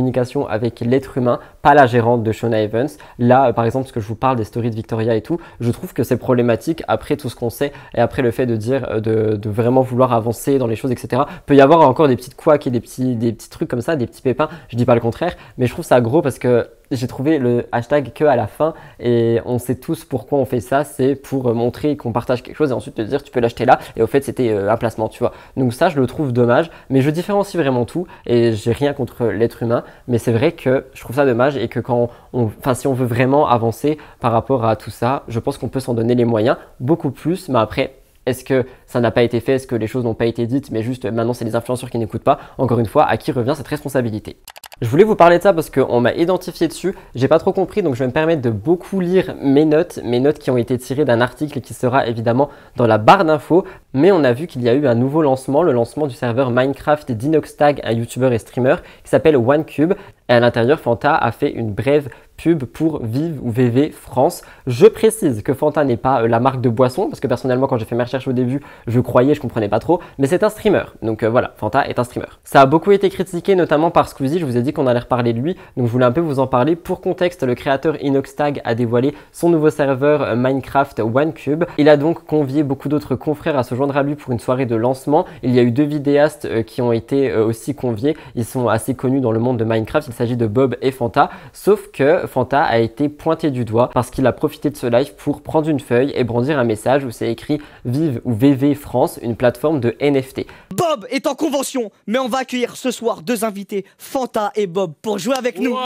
Speaker 1: avec l'être humain, pas la gérante de Shona Evans. Là, par exemple, ce que je vous parle des stories de Victoria et tout, je trouve que c'est problématique après tout ce qu'on sait et après le fait de dire euh, de, vraiment vouloir avancer dans les choses, etc. Peut y avoir encore des petites couacs et des petits, des petits trucs comme ça, des petits pépins. Je dis pas le contraire, mais je trouve ça gros parce que j'ai trouvé le hashtag que à la fin et on sait tous pourquoi on fait ça. C'est pour montrer qu'on partage quelque chose et ensuite te dire tu peux l'acheter là. Et au fait, c'était euh, un placement, tu vois. Donc ça, je le trouve dommage, mais je différencie vraiment tout et j'ai rien contre l'être humain. Mais c'est vrai que je trouve ça dommage et que quand on, enfin, si on veut vraiment avancer par rapport à tout ça, je pense qu'on peut s'en donner les moyens beaucoup plus. Mais après, est-ce que ça n'a pas été fait? Est-ce que les choses n'ont pas été dites? Mais juste maintenant, c'est les influenceurs qui n'écoutent pas. Encore une fois, à qui revient cette responsabilité? Je voulais vous parler de ça parce qu'on m'a identifié dessus, j'ai pas trop compris donc je vais me permettre de beaucoup lire mes notes, mes notes qui ont été tirées d'un article qui sera évidemment dans la barre d'infos, mais on a vu qu'il y a eu un nouveau lancement, le lancement du serveur Minecraft d'Inoxtag, un youtubeur et streamer qui s'appelle OneCube. Et à l'intérieur, Fanta a fait une brève pour Vive ou VV France. Je précise que Fanta n'est pas euh, la marque de boisson, parce que personnellement, quand j'ai fait mes recherches au début, je croyais, je comprenais pas trop, mais c'est un streamer. Donc euh, voilà, Fanta est un streamer. Ça a beaucoup été critiqué, notamment par Squeezie. Je vous ai dit qu'on allait reparler de lui, donc je voulais un peu vous en parler. Pour contexte, le créateur Inoxtag a dévoilé son nouveau serveur euh, Minecraft OneCube. Il a donc convié beaucoup d'autres confrères à se joindre à lui pour une soirée de lancement. Il y a eu deux vidéastes qui ont été aussi conviés. Ils sont assez connus dans le monde de Minecraft. Il s'agit de Bob et Fanta. Sauf que Fanta a été pointé du doigt parce qu'il a profité de ce live pour prendre une feuille et brandir un message où c'est écrit Vive ou VV France, une plateforme de NFT.
Speaker 10: Bob est en convention, mais on va accueillir ce soir deux invités, Fanta et Bob, pour jouer avec nous.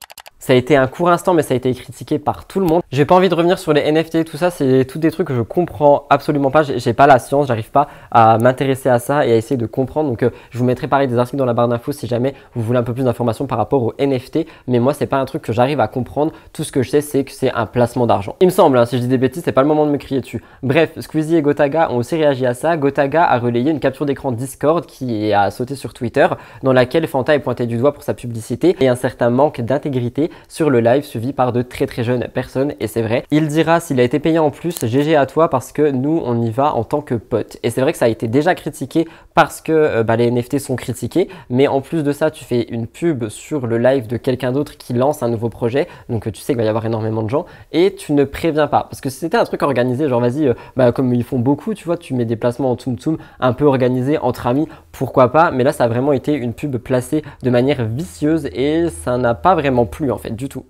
Speaker 1: Ça a été un court instant, mais ça a été critiqué par tout le monde. J'ai pas envie de revenir sur les NFT, tout ça, c'est tout des trucs que je comprends absolument pas. J'ai pas la science, j'arrive pas à m'intéresser à ça et à essayer de comprendre. Donc, euh, je vous mettrai pareil des articles dans la barre d'infos si jamais vous voulez un peu plus d'informations par rapport aux NFT. Mais moi, c'est pas un truc que j'arrive à comprendre. Tout ce que je sais, c'est que c'est un placement d'argent. Il me semble, hein, si je dis des bêtises, c'est pas le moment de me crier dessus. Bref, Squeezie et Gotaga ont aussi réagi à ça. Gotaga a relayé une capture d'écran Discord qui a sauté sur Twitter, dans laquelle Fanta est pointé du doigt pour sa publicité et un certain manque d'intégrité sur le live suivi par de très très jeunes personnes et c'est vrai. Il dira s'il a été payé en plus, GG à toi parce que nous on y va en tant que pote. Et c'est vrai que ça a été déjà critiqué parce que euh, bah, les NFT sont critiqués, mais en plus de ça tu fais une pub sur le live de quelqu'un d'autre qui lance un nouveau projet, donc tu sais qu'il va y avoir énormément de gens et tu ne préviens pas. Parce que si c'était un truc organisé, genre vas-y, euh, bah, comme ils font beaucoup, tu vois, tu mets des placements en Tsum Tsum un peu organisés entre amis, pourquoi pas, mais là ça a vraiment été une pub placée de manière vicieuse et ça n'a pas vraiment plu en fait du tout.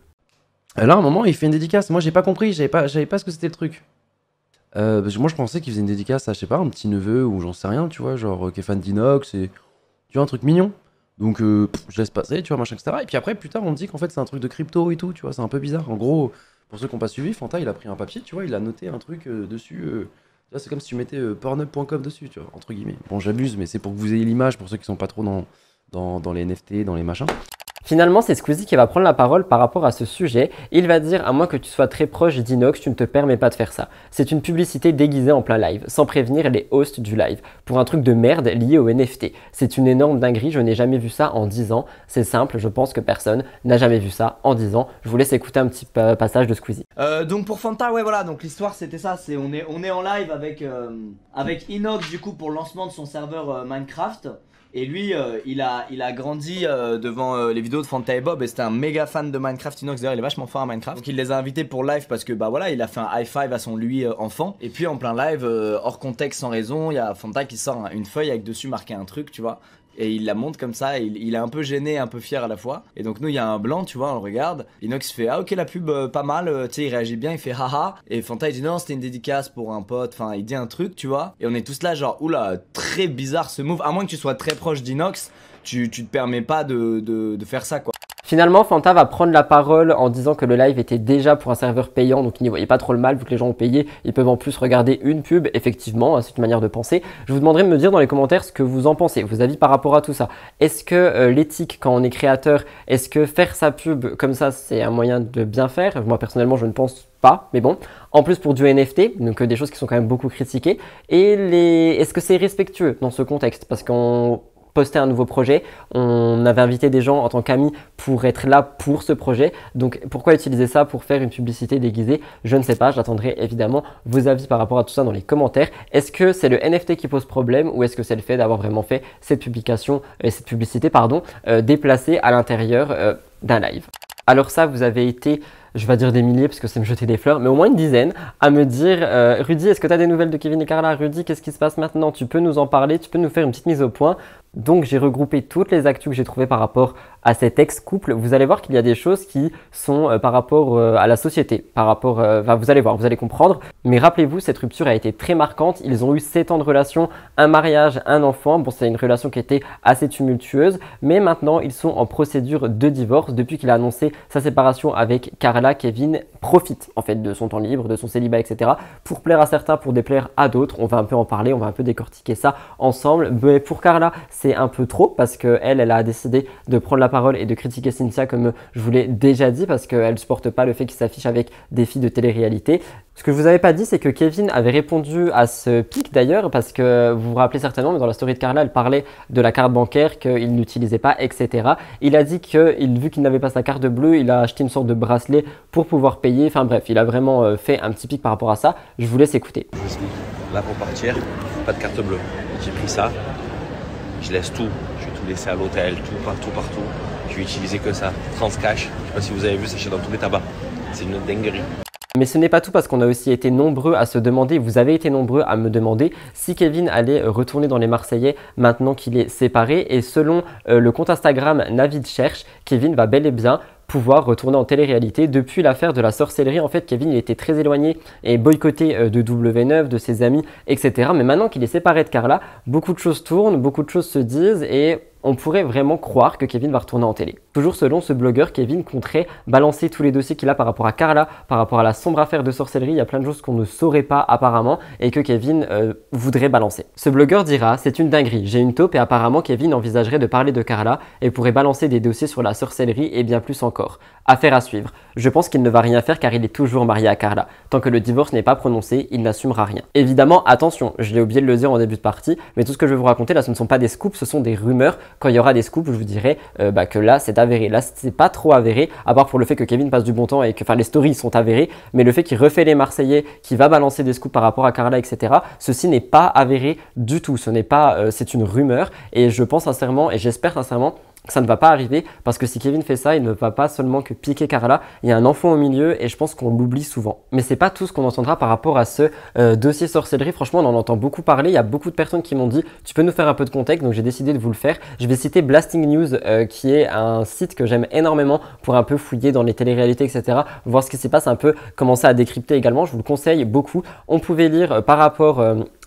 Speaker 11: Là, à un moment, il fait une dédicace. Moi, j'ai pas compris. J'avais pas, pas ce que c'était le truc. Euh, parce que moi, je pensais qu'il faisait une dédicace à, je sais pas, un petit neveu ou j'en sais rien, tu vois, genre euh, qui est fan d'Inox et tu vois, un truc mignon. Donc, euh, je laisse passer, tu vois, machin, etc. Et puis après, plus tard, on dit qu'en fait, c'est un truc de crypto et tout, tu vois, c'est un peu bizarre. En gros, pour ceux qui n'ont pas suivi, Fanta, il a pris un papier, tu vois, il a noté un truc dessus. c'est comme si tu mettais pornhub.com dessus, tu vois, entre guillemets. Bon, j'abuse, mais c'est pour que vous ayez l'image, pour ceux qui sont pas trop dans, dans, dans les NFT, dans les machins.
Speaker 1: Finalement, c'est Squeezie qui va prendre la parole par rapport à ce sujet. Il va dire, à moins que tu sois très proche d'Inox, tu ne te permets pas de faire ça. C'est une publicité déguisée en plein live, sans prévenir les hosts du live, pour un truc de merde lié au NFT. C'est une énorme dinguerie, je n'ai jamais vu ça en 10 ans. C'est simple, je pense que personne n'a jamais vu ça en 10 ans. Je vous laisse écouter un petit passage de Squeezie.
Speaker 10: Euh, donc pour Fanta, ouais voilà, donc l'histoire c'était ça, c'est on est, on est en live avec, euh, avec Inox du coup pour le lancement de son serveur euh, Minecraft. Et lui, euh, il, a, il a grandi euh, devant euh, les vidéos de Fanta et Bob et c'était un méga fan de Minecraft Inox. D'ailleurs, il est vachement fort à Minecraft. Donc il les a invités pour live parce que bah voilà, il a fait un high five à son lui enfant. Et puis en plein live, hors contexte, sans raison, il y a Fanta qui sort une feuille avec dessus marqué un truc, tu vois et il la monte comme ça, il, est un peu gêné, un peu fier à la fois. Et donc nous, il y a un blanc, tu vois, on le regarde. Inox fait ah ok la pub euh, pas mal, euh, tu sais, il réagit bien, il fait haha. Et Fanta il dit non, c'était une dédicace pour un pote. Enfin, il dit un truc, tu vois. Et on est tous là genre oula, très bizarre ce move. À moins que tu sois très proche d'Inox, tu, tu te permets pas de, de, de faire ça quoi.
Speaker 1: Finalement, Fanta va prendre la parole en disant que le live était déjà pour un serveur payant, donc il n'y voyait pas trop le mal vu que les gens ont payé. Ils peuvent en plus regarder une pub, effectivement, c'est une manière de penser. Je vous demanderai de me dire dans les commentaires ce que vous en pensez, vos avis par rapport à tout ça. Est-ce que euh, l'éthique, quand on est créateur, est-ce que faire sa pub comme ça, c'est un moyen de bien faire? Moi, personnellement, je ne pense pas, mais bon. En plus pour du NFT, donc euh, des choses qui sont quand même beaucoup critiquées. Et les... est-ce que c'est respectueux dans ce contexte? Parce qu'on poster un nouveau projet. On avait invité des gens en tant qu'amis pour être là pour ce projet. Donc pourquoi utiliser ça pour faire une publicité déguisée? Je ne sais pas. J'attendrai évidemment vos avis par rapport à tout ça dans les commentaires. Est-ce que c'est le NFT qui pose problème ou est-ce que c'est le fait d'avoir vraiment fait cette publication et euh, cette publicité pardon euh, déplacée à l'intérieur euh, d'un live? Alors ça, vous avez été, je vais dire des milliers parce que c'est me jeter des fleurs, mais au moins une dizaine à me dire Rudy, est-ce que tu as des nouvelles de Kevin et Carla? Rudy, qu'est-ce qui se passe maintenant? Tu peux nous en parler, tu peux nous faire une petite mise au point donc j'ai regroupé toutes les actus que j'ai trouvées par rapport à cet ex-couple. Vous allez voir qu'il y a des choses qui sont euh, par rapport euh, à la société, par rapport, euh, vous allez voir, vous allez comprendre. Mais rappelez-vous, cette rupture a été très marquante. Ils ont eu 7 ans de relation, un mariage, un enfant. Bon, c'est une relation qui était assez tumultueuse, mais maintenant ils sont en procédure de divorce depuis qu'il a annoncé sa séparation avec Carla. Kevin profite en fait de son temps libre, de son célibat, etc. pour plaire à certains, pour déplaire à d'autres. On va un peu en parler, on va un peu décortiquer ça ensemble. Mais pour Carla, c'est un peu trop parce qu'elle, elle a décidé de prendre la parole et de critiquer Cynthia comme je vous l'ai déjà dit parce qu'elle ne supporte pas le fait qu'il s'affiche avec des filles de télé-réalité. Ce que je vous avais pas dit, c'est que Kevin avait répondu à ce pic d'ailleurs parce que vous vous rappelez certainement, mais dans la story de Carla, elle parlait de la carte bancaire qu'il n'utilisait pas, etc. Il a dit que vu qu'il n'avait pas sa carte bleue, il a acheté une sorte de bracelet pour pouvoir payer. Enfin bref, il a vraiment euh, fait un petit pic par rapport à ça. Je vous laisse écouter.
Speaker 12: Là pour partir, pas de carte bleue. J'ai pris ça, je laisse tout. Je vais tout laisser à l'hôtel, tout, partout, partout. Vais utiliser que ça. Transcash. Je sais pas si vous avez vu, c'est dans tous les tabacs. C'est une dinguerie.
Speaker 1: Mais ce n'est pas tout parce qu'on a aussi été nombreux à se demander, vous avez été nombreux à me demander si Kevin allait retourner dans les Marseillais maintenant qu'il est séparé. Et selon euh, le compte Instagram Navid Cherche, Kevin va bel et bien pouvoir retourner en télé-réalité. Depuis l'affaire de la sorcellerie, en fait, Kevin était très éloigné et boycotté euh, de W9, de ses amis, etc. Mais maintenant qu'il est séparé de Carla, beaucoup de choses tournent, beaucoup de choses se disent et on pourrait vraiment croire que Kevin va retourner en télé. Toujours selon ce blogueur, Kevin compterait balancer tous les dossiers qu'il a par rapport à Carla, par rapport à la sombre affaire de sorcellerie. Il y a plein de choses qu'on ne saurait pas apparemment et que Kevin euh, voudrait balancer. Ce blogueur dira C'est une dinguerie, j'ai une taupe et apparemment Kevin envisagerait de parler de Carla et pourrait balancer des dossiers sur la sorcellerie et bien plus encore. Affaire à suivre. Je pense qu'il ne va rien faire car il est toujours marié à Carla. Tant que le divorce n'est pas prononcé, il n'assumera rien. Évidemment, attention, je l'ai oublié de le dire en début de partie, mais tout ce que je vais vous raconter là, ce ne sont pas des scoops, ce sont des rumeurs. Quand il y aura des scoops, je vous dirai euh, bah, que là, c'est avéré. Là, c'est pas trop avéré, à part pour le fait que Kevin passe du bon temps et que, enfin, les stories sont avérées, mais le fait qu'il refait les Marseillais, qu'il va balancer des scoops par rapport à Carla, etc. Ceci n'est pas avéré du tout. Ce n'est pas, euh, c'est une rumeur, et je pense sincèrement et j'espère sincèrement ça ne va pas arriver parce que si Kevin fait ça, il ne va pas seulement que piquer Carla, il y a un enfant au milieu et je pense qu'on l'oublie souvent. Mais c'est pas tout ce qu'on entendra par rapport à ce euh, dossier sorcellerie. Franchement, on en entend beaucoup parler. Il y a beaucoup de personnes qui m'ont dit tu peux nous faire un peu de contexte, donc j'ai décidé de vous le faire. Je vais citer Blasting News, euh, qui est un site que j'aime énormément pour un peu fouiller dans les téléréalités, etc. Voir ce qui s'y passe, un peu commencer à décrypter également. Je vous le conseille beaucoup. On pouvait lire euh, par rapport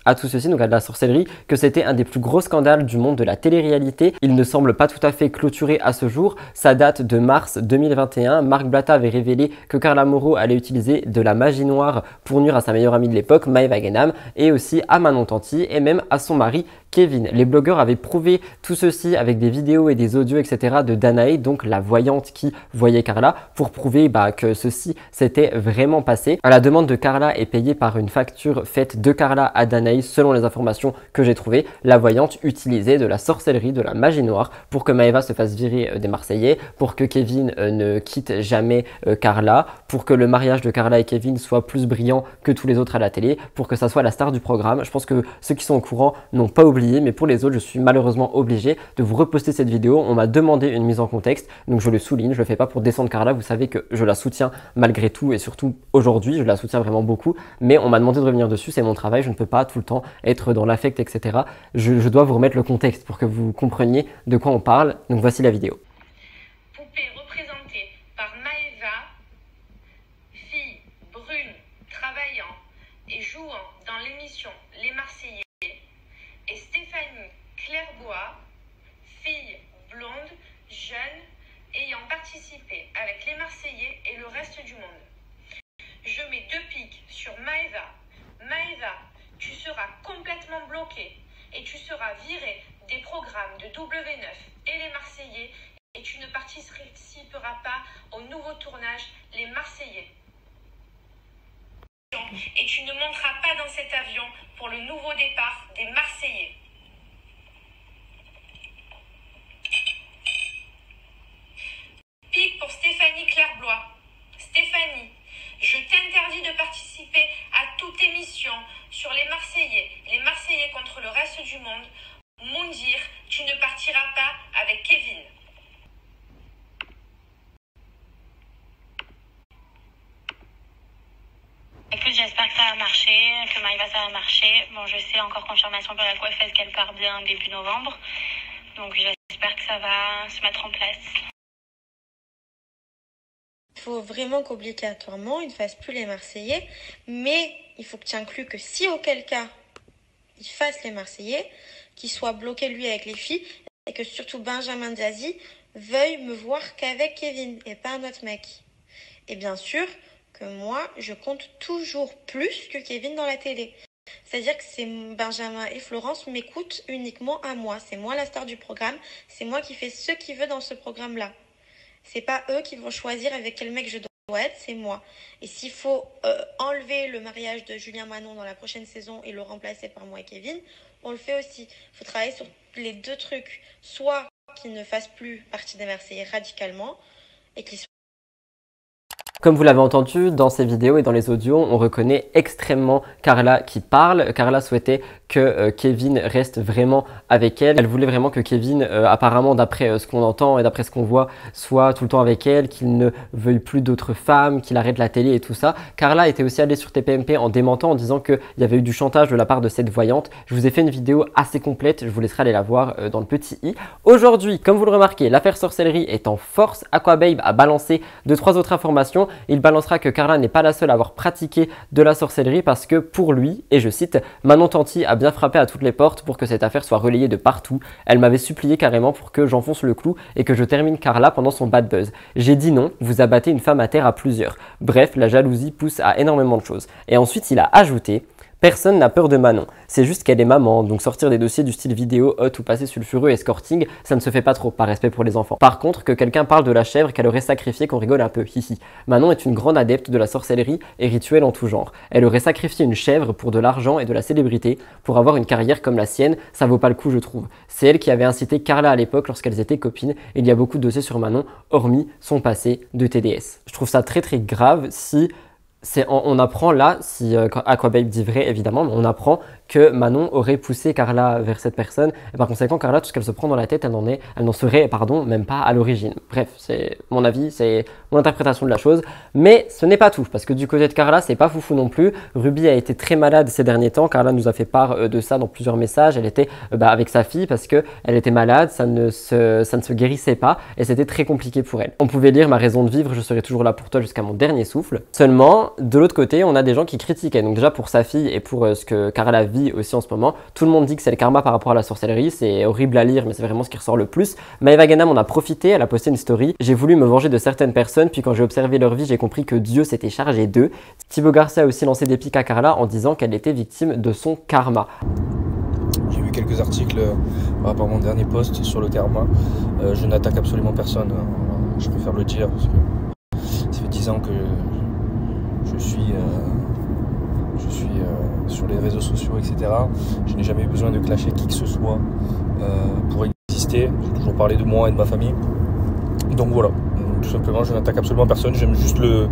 Speaker 1: à tout ceci, donc à de la sorcellerie, que c'était un des plus gros scandales du monde de la télé-réalité. Il ne semble pas tout à fait clôturé à ce jour. Ça date de mars 2021. Marc Blatta avait révélé que Carla Moreau allait utiliser de la magie noire pour nuire à sa meilleure amie de l'époque, Maëva Wagenham, et aussi à Manon Tanti, et même à son mari, Kevin. Les blogueurs avaient prouvé tout ceci avec des vidéos et des audios, etc. de Danae, donc la voyante qui voyait Carla, pour prouver bah, que ceci s'était vraiment passé. La demande de Carla est payée par une facture faite de Carla à Danae, selon les informations que j'ai trouvées. La voyante utilisait de la sorcellerie, de la magie noire, pour que Maeva se fasse virer euh, des Marseillais, pour que Kevin euh, ne quitte jamais euh, Carla, pour que le mariage de Carla et Kevin soit plus brillant que tous les autres à la télé, pour que ça soit la star du programme. Je pense que ceux qui sont au courant n'ont pas oublié mais pour les autres, je suis malheureusement obligé de vous reposter cette vidéo. On m'a demandé une mise en contexte, donc je le souligne. Je le fais pas pour descendre Carla. Vous savez que je la soutiens malgré tout et surtout aujourd'hui, je la soutiens vraiment beaucoup. Mais on m'a demandé de revenir dessus, c'est mon travail. Je ne peux pas tout le temps être dans l'affect, etc. Je, dois vous remettre le contexte pour que vous compreniez de quoi on parle. Donc voici la vidéo.
Speaker 13: Fille blonde, jeune, ayant participé avec les Marseillais et le reste du monde. Je mets deux pics sur Maeva. Maeva, tu seras complètement bloqué et tu seras viré des programmes de W9 et les Marseillais et tu ne participeras pas au nouveau tournage Les Marseillais. Et tu ne monteras pas dans cet avion pour le nouveau départ des Marseillais. pour Stéphanie Clairblois. Stéphanie, je t'interdis de participer à toute émission sur les Marseillais, les Marseillais contre le reste du monde. Moundir, tu ne partiras pas avec Kevin.
Speaker 14: Écoute, j'espère que ça va marcher, que Maïva ça va marcher. Bon, je sais encore confirmation pour la coiffeuse qu'elle part bien début novembre. Donc j'espère que ça va se mettre en place.
Speaker 15: Il faut vraiment qu'obligatoirement, il ne fasse plus les Marseillais. Mais il faut que tu inclues que si auquel cas il fasse les Marseillais, qu'il soit bloqué lui avec les filles et que surtout Benjamin Diazi veuille me voir qu'avec Kevin et pas un autre mec. Et bien sûr moi, je compte toujours plus que Kevin dans la télé. C'est-à-dire que c'est Benjamin et Florence m'écoutent uniquement à moi. C'est moi la star du programme. C'est moi qui fais ce qu'il veut dans ce programme-là. C'est pas eux qui vont choisir avec quel mec je dois être, c'est moi. Et s'il faut euh, enlever le mariage de Julien Manon dans la prochaine saison et le remplacer par moi et Kevin, on le fait aussi. Il faut travailler sur les deux trucs. Soit qu'ils ne fassent plus partie des Marseillais radicalement et qu'ils
Speaker 1: Comme vous l'avez entendu dans ces vidéos et dans les audios, on reconnaît extrêmement Carla qui parle. Carla souhaitait que euh, Kevin reste vraiment avec elle. Elle voulait vraiment que Kevin, euh, apparemment d'après euh, ce qu'on entend et d'après ce qu'on voit, soit tout le temps avec elle, qu'il ne veuille plus d'autres femmes, qu'il arrête la télé et tout ça. Carla était aussi allée sur TPMP en démentant, en disant qu'il y avait eu du chantage de la part de cette voyante. Je vous ai fait une vidéo assez complète, je vous laisserai aller la voir dans le petit i. Aujourd'hui, comme vous le remarquez, l'affaire sorcellerie est en force. Aquababe a balancé deux trois autres informations il balancera que Carla n'est pas la seule à avoir pratiqué de la sorcellerie parce que pour lui, et je cite, Manon Tanti a bien frappé à toutes les portes pour que cette affaire soit relayée de partout. Elle m'avait supplié carrément pour que j'enfonce le clou et que je termine Carla pendant son bad buzz. J'ai dit non, vous abattez une femme à terre à plusieurs. Bref, la jalousie pousse à énormément de choses. Et ensuite, il a ajouté Personne n'a peur de Manon. C'est juste qu'elle est maman, donc sortir des dossiers du style vidéo hot ou passer sulfureux escorting, ça ne se fait pas trop, par respect pour les enfants. Par contre, que quelqu'un parle de la chèvre qu'elle aurait sacrifiée, qu'on rigole un peu, hihi. Manon est une grande adepte de la sorcellerie et rituels en tout genre. Elle aurait sacrifié une chèvre pour de l'argent et de la célébrité, pour avoir une carrière comme la sienne, ça vaut pas le coup je trouve. C'est elle qui avait incité Carla à l'époque lorsqu'elles étaient copines, et il y a beaucoup de dossiers sur Manon, hormis son passé de TDS. Je trouve ça très très grave si on, apprend là, si euh, Aquababe dit vrai évidemment, mais on apprend que Manon aurait poussé Carla vers cette personne. Et par conséquent, Carla, tout ce qu'elle se prend dans la tête, elle n'en est, elle n'en serait, pardon, même pas à l'origine. Bref, c'est mon avis, c'est mon interprétation de la chose. Mais ce n'est pas tout, parce que du côté de Carla, c'est pas foufou non plus. Ruby a été très malade ces derniers temps. Carla nous a fait part euh, de ça dans plusieurs messages. Elle était euh, bah, avec sa fille parce que elle était malade, ça ne se, ça ne se guérissait pas et c'était très compliqué pour elle. On pouvait lire ma raison de vivre, je serai toujours là pour toi jusqu'à mon dernier souffle. Seulement, de l'autre côté, on a des gens qui critiquaient. Donc déjà pour sa fille et pour euh, ce que Carla vit aussi en ce moment. Tout le monde dit que c'est le karma par rapport à la sorcellerie, c'est horrible à lire, mais c'est vraiment ce qui ressort le plus. Maeva Ganam en a profité, elle a posté une story. J'ai voulu me venger de certaines personnes, puis quand j'ai observé leur vie, j'ai compris que Dieu s'était chargé d'eux. Thibaut Garcia a aussi lancé des pics à Carla en disant qu'elle était victime de son karma.
Speaker 16: J'ai vu quelques articles euh, par rapport à mon dernier post sur le karma. Euh, je n'attaque absolument personne. Hein. Je préfère le dire parce que ça fait 10 ans que je suis je suis euh, sur les réseaux sociaux, etc. Je n'ai jamais eu besoin de clasher qui que ce soit euh, pour exister. J'ai toujours parlé de moi et de ma famille. Donc voilà, tout simplement, je n'attaque absolument personne. J'aime juste le,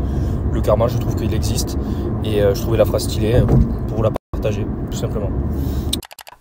Speaker 16: karma, je trouve qu'il existe. Et euh, je trouvais la phrase stylée pour la partager, tout simplement.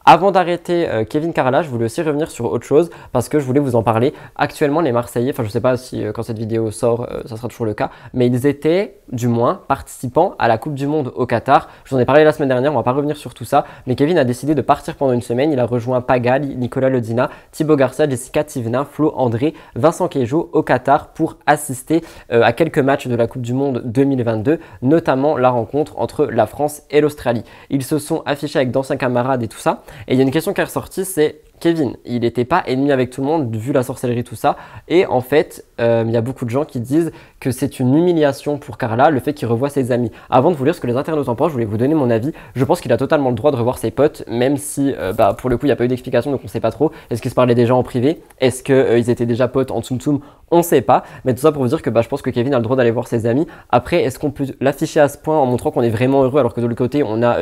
Speaker 1: Avant d'arrêter euh, Kevin Carla, je voulais aussi revenir sur autre chose parce que je voulais vous en parler. Actuellement, les Marseillais, enfin je ne sais pas si euh, quand cette vidéo sort, euh, ça sera toujours le cas, mais ils étaient du moins participants à la Coupe du Monde au Qatar. Je vous en ai parlé la semaine dernière, on va pas revenir sur tout ça, mais Kevin a décidé de partir pendant une semaine. Il a rejoint Pagal, Nicolas Lodina, Thibaut Garcia, Jessica Tivna, Flo André, Vincent Queijo au Qatar pour assister à quelques matchs de la Coupe du Monde 2022, notamment la rencontre entre la France et l'Australie. Ils se sont affichés avec d'anciens camarades et tout ça. Et il y a une question qui est ressortie, c'est Kevin, il n'était pas ennemi avec tout le monde vu la sorcellerie, tout ça. Et en fait, euh, il y a beaucoup de gens qui disent que c'est une humiliation pour Carla le fait qu'il revoie ses amis. Avant de vous lire ce que les internautes en pensent, je voulais vous donner mon avis. Je pense qu'il a totalement le droit de revoir ses potes, même si euh, bah, pour le coup il n'y a pas eu d'explication donc on ne sait pas trop. Est-ce qu'ils se parlaient déjà en privé? Est-ce qu'ils euh, étaient déjà potes en tsum tsum On ne sait pas. Mais tout ça pour vous dire que bah, je pense que Kevin a le droit d'aller voir ses amis. Après, est-ce qu'on peut l'afficher à ce point en montrant qu'on est vraiment heureux alors que de l'autre côté on a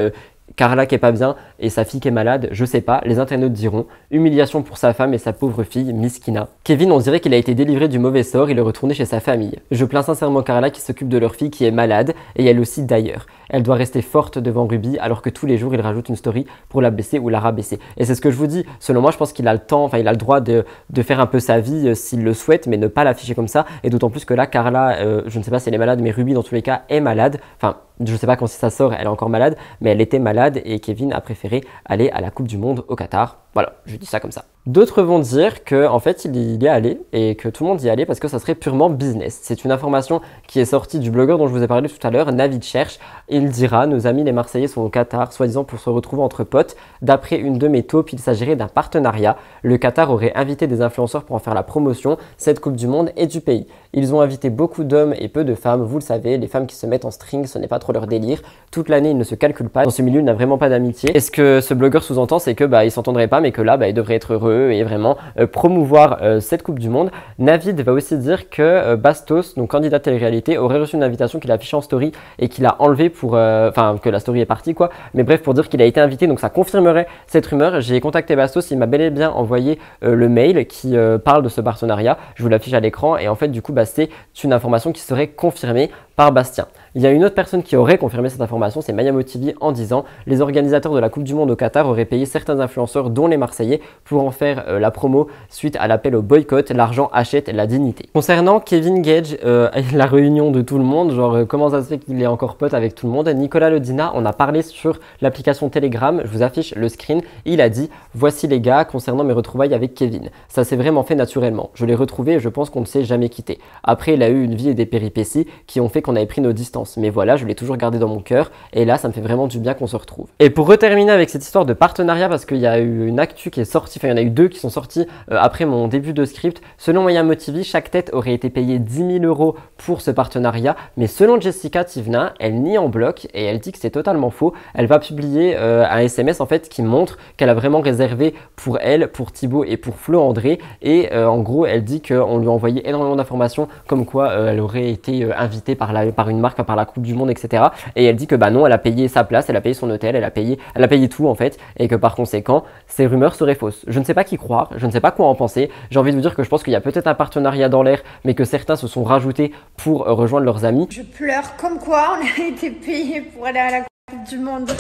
Speaker 1: Carla qui est pas bien et sa fille qui est malade, je sais pas, les internautes diront. Humiliation pour sa femme et sa pauvre fille, Miskina. Kevin, on dirait qu'il a été délivré du mauvais sort, il est retourné chez sa famille. Je plains sincèrement Carla qui s'occupe de leur fille qui est malade et elle aussi d'ailleurs. Elle doit rester forte devant Ruby alors que tous les jours il rajoute une story pour la baisser ou la rabaisser. Et c'est ce que je vous dis, selon moi je pense qu'il a le temps, enfin il a le droit de, faire un peu sa vie euh, s'il le souhaite, mais ne pas l'afficher comme ça. Et d'autant plus que là, Carla, euh, je ne sais pas si elle est malade, mais Ruby dans tous les cas est malade. Enfin, je sais pas quand si ça sort, elle est encore malade, mais elle était malade et Kevin a préféré aller à la Coupe du Monde au Qatar. Voilà, je dis ça comme ça. D'autres vont dire que en fait il y est allé et que tout le monde y allait parce que ça serait purement business. C'est une information qui est sortie du blogueur dont je vous ai parlé tout à l'heure, Navid Cherche. Il dira nos amis les Marseillais sont au Qatar, soi-disant pour se retrouver entre potes. D'après une de mes taupes, il s'agirait d'un partenariat. Le Qatar aurait invité des influenceurs pour en faire la promotion. Cette Coupe du Monde et du pays. Ils ont invité beaucoup d'hommes et peu de femmes. Vous le savez, les femmes qui se mettent en string, ce n'est pas trop leur délire. Toute l'année, ils ne se calculent pas. Dans ce milieu, il n'a vraiment pas d'amitié. Et ce que ce blogueur sous-entend, c'est que bah ils s'entendraient pas que là, bah, il devrait être heureux et vraiment promouvoir cette Coupe du Monde. Navid va aussi dire que Bastos, donc candidat télé-réalité, aurait reçu une invitation qu'il a affichée en story et qu'il a enlevé pour, enfin que la story est partie quoi. Mais bref, pour dire qu'il a été invité, donc ça confirmerait cette rumeur. J'ai contacté Bastos, il m'a bel et bien envoyé le mail qui parle de ce partenariat. Je vous l'affiche à l'écran et en fait du coup bah, c'est une information qui serait confirmée par Bastien. Il y a une autre personne qui aurait confirmé cette information, c'est Maya Motivi en disant les organisateurs de la Coupe du Monde au Qatar auraient payé certains influenceurs, dont les Marseillais, pour en faire euh, la promo suite à l'appel au boycott. L'argent achète la dignité. Concernant Kevin Gage, euh, la réunion de tout le monde, genre euh, comment ça se fait qu'il est encore pote avec tout le monde, Nicolas Lodina, on a parlé sur l'application Telegram, je vous affiche le screen, il a dit voici les gars concernant mes retrouvailles avec Kevin. Ça s'est vraiment fait naturellement. Je l'ai retrouvé et je pense qu'on ne s'est jamais quitté. Après, il a eu une vie et des péripéties qui ont fait qu'on avait pris nos distances. Mais voilà, je l'ai toujours gardé dans mon cœur. Et là, ça me fait vraiment du bien qu'on se retrouve. Et pour reterminer avec cette histoire de partenariat, parce qu'il y a eu une actu qui est sortie, enfin il y en a eu deux qui sont sortis euh, après mon début de script. Selon Maya Motivi, chaque tête aurait été payée 10 000 euros pour ce partenariat. Mais selon Jessica Tivna, elle nie en bloc et elle dit que c'est totalement faux. Elle va publier euh, un SMS en fait qui montre qu'elle a vraiment réservé pour elle, pour Thibaut et pour Flo André. Et euh, en gros, elle dit qu'on lui a envoyé énormément d'informations comme quoi elle aurait été invitée par par une marque, par la Coupe du Monde, etc. Et elle dit que bah non, elle a payé sa place, elle a payé son hôtel, elle a payé, elle a payé tout en fait, et que par conséquent, ces rumeurs seraient fausses. Je ne sais pas qui croire, je ne sais pas quoi en penser. J'ai envie de vous dire que je pense qu'il y a peut-être un partenariat dans l'air, mais que certains se sont rajoutés pour euh, rejoindre leurs amis.
Speaker 17: Je pleure comme quoi on a été payé pour aller à la Coupe du Monde.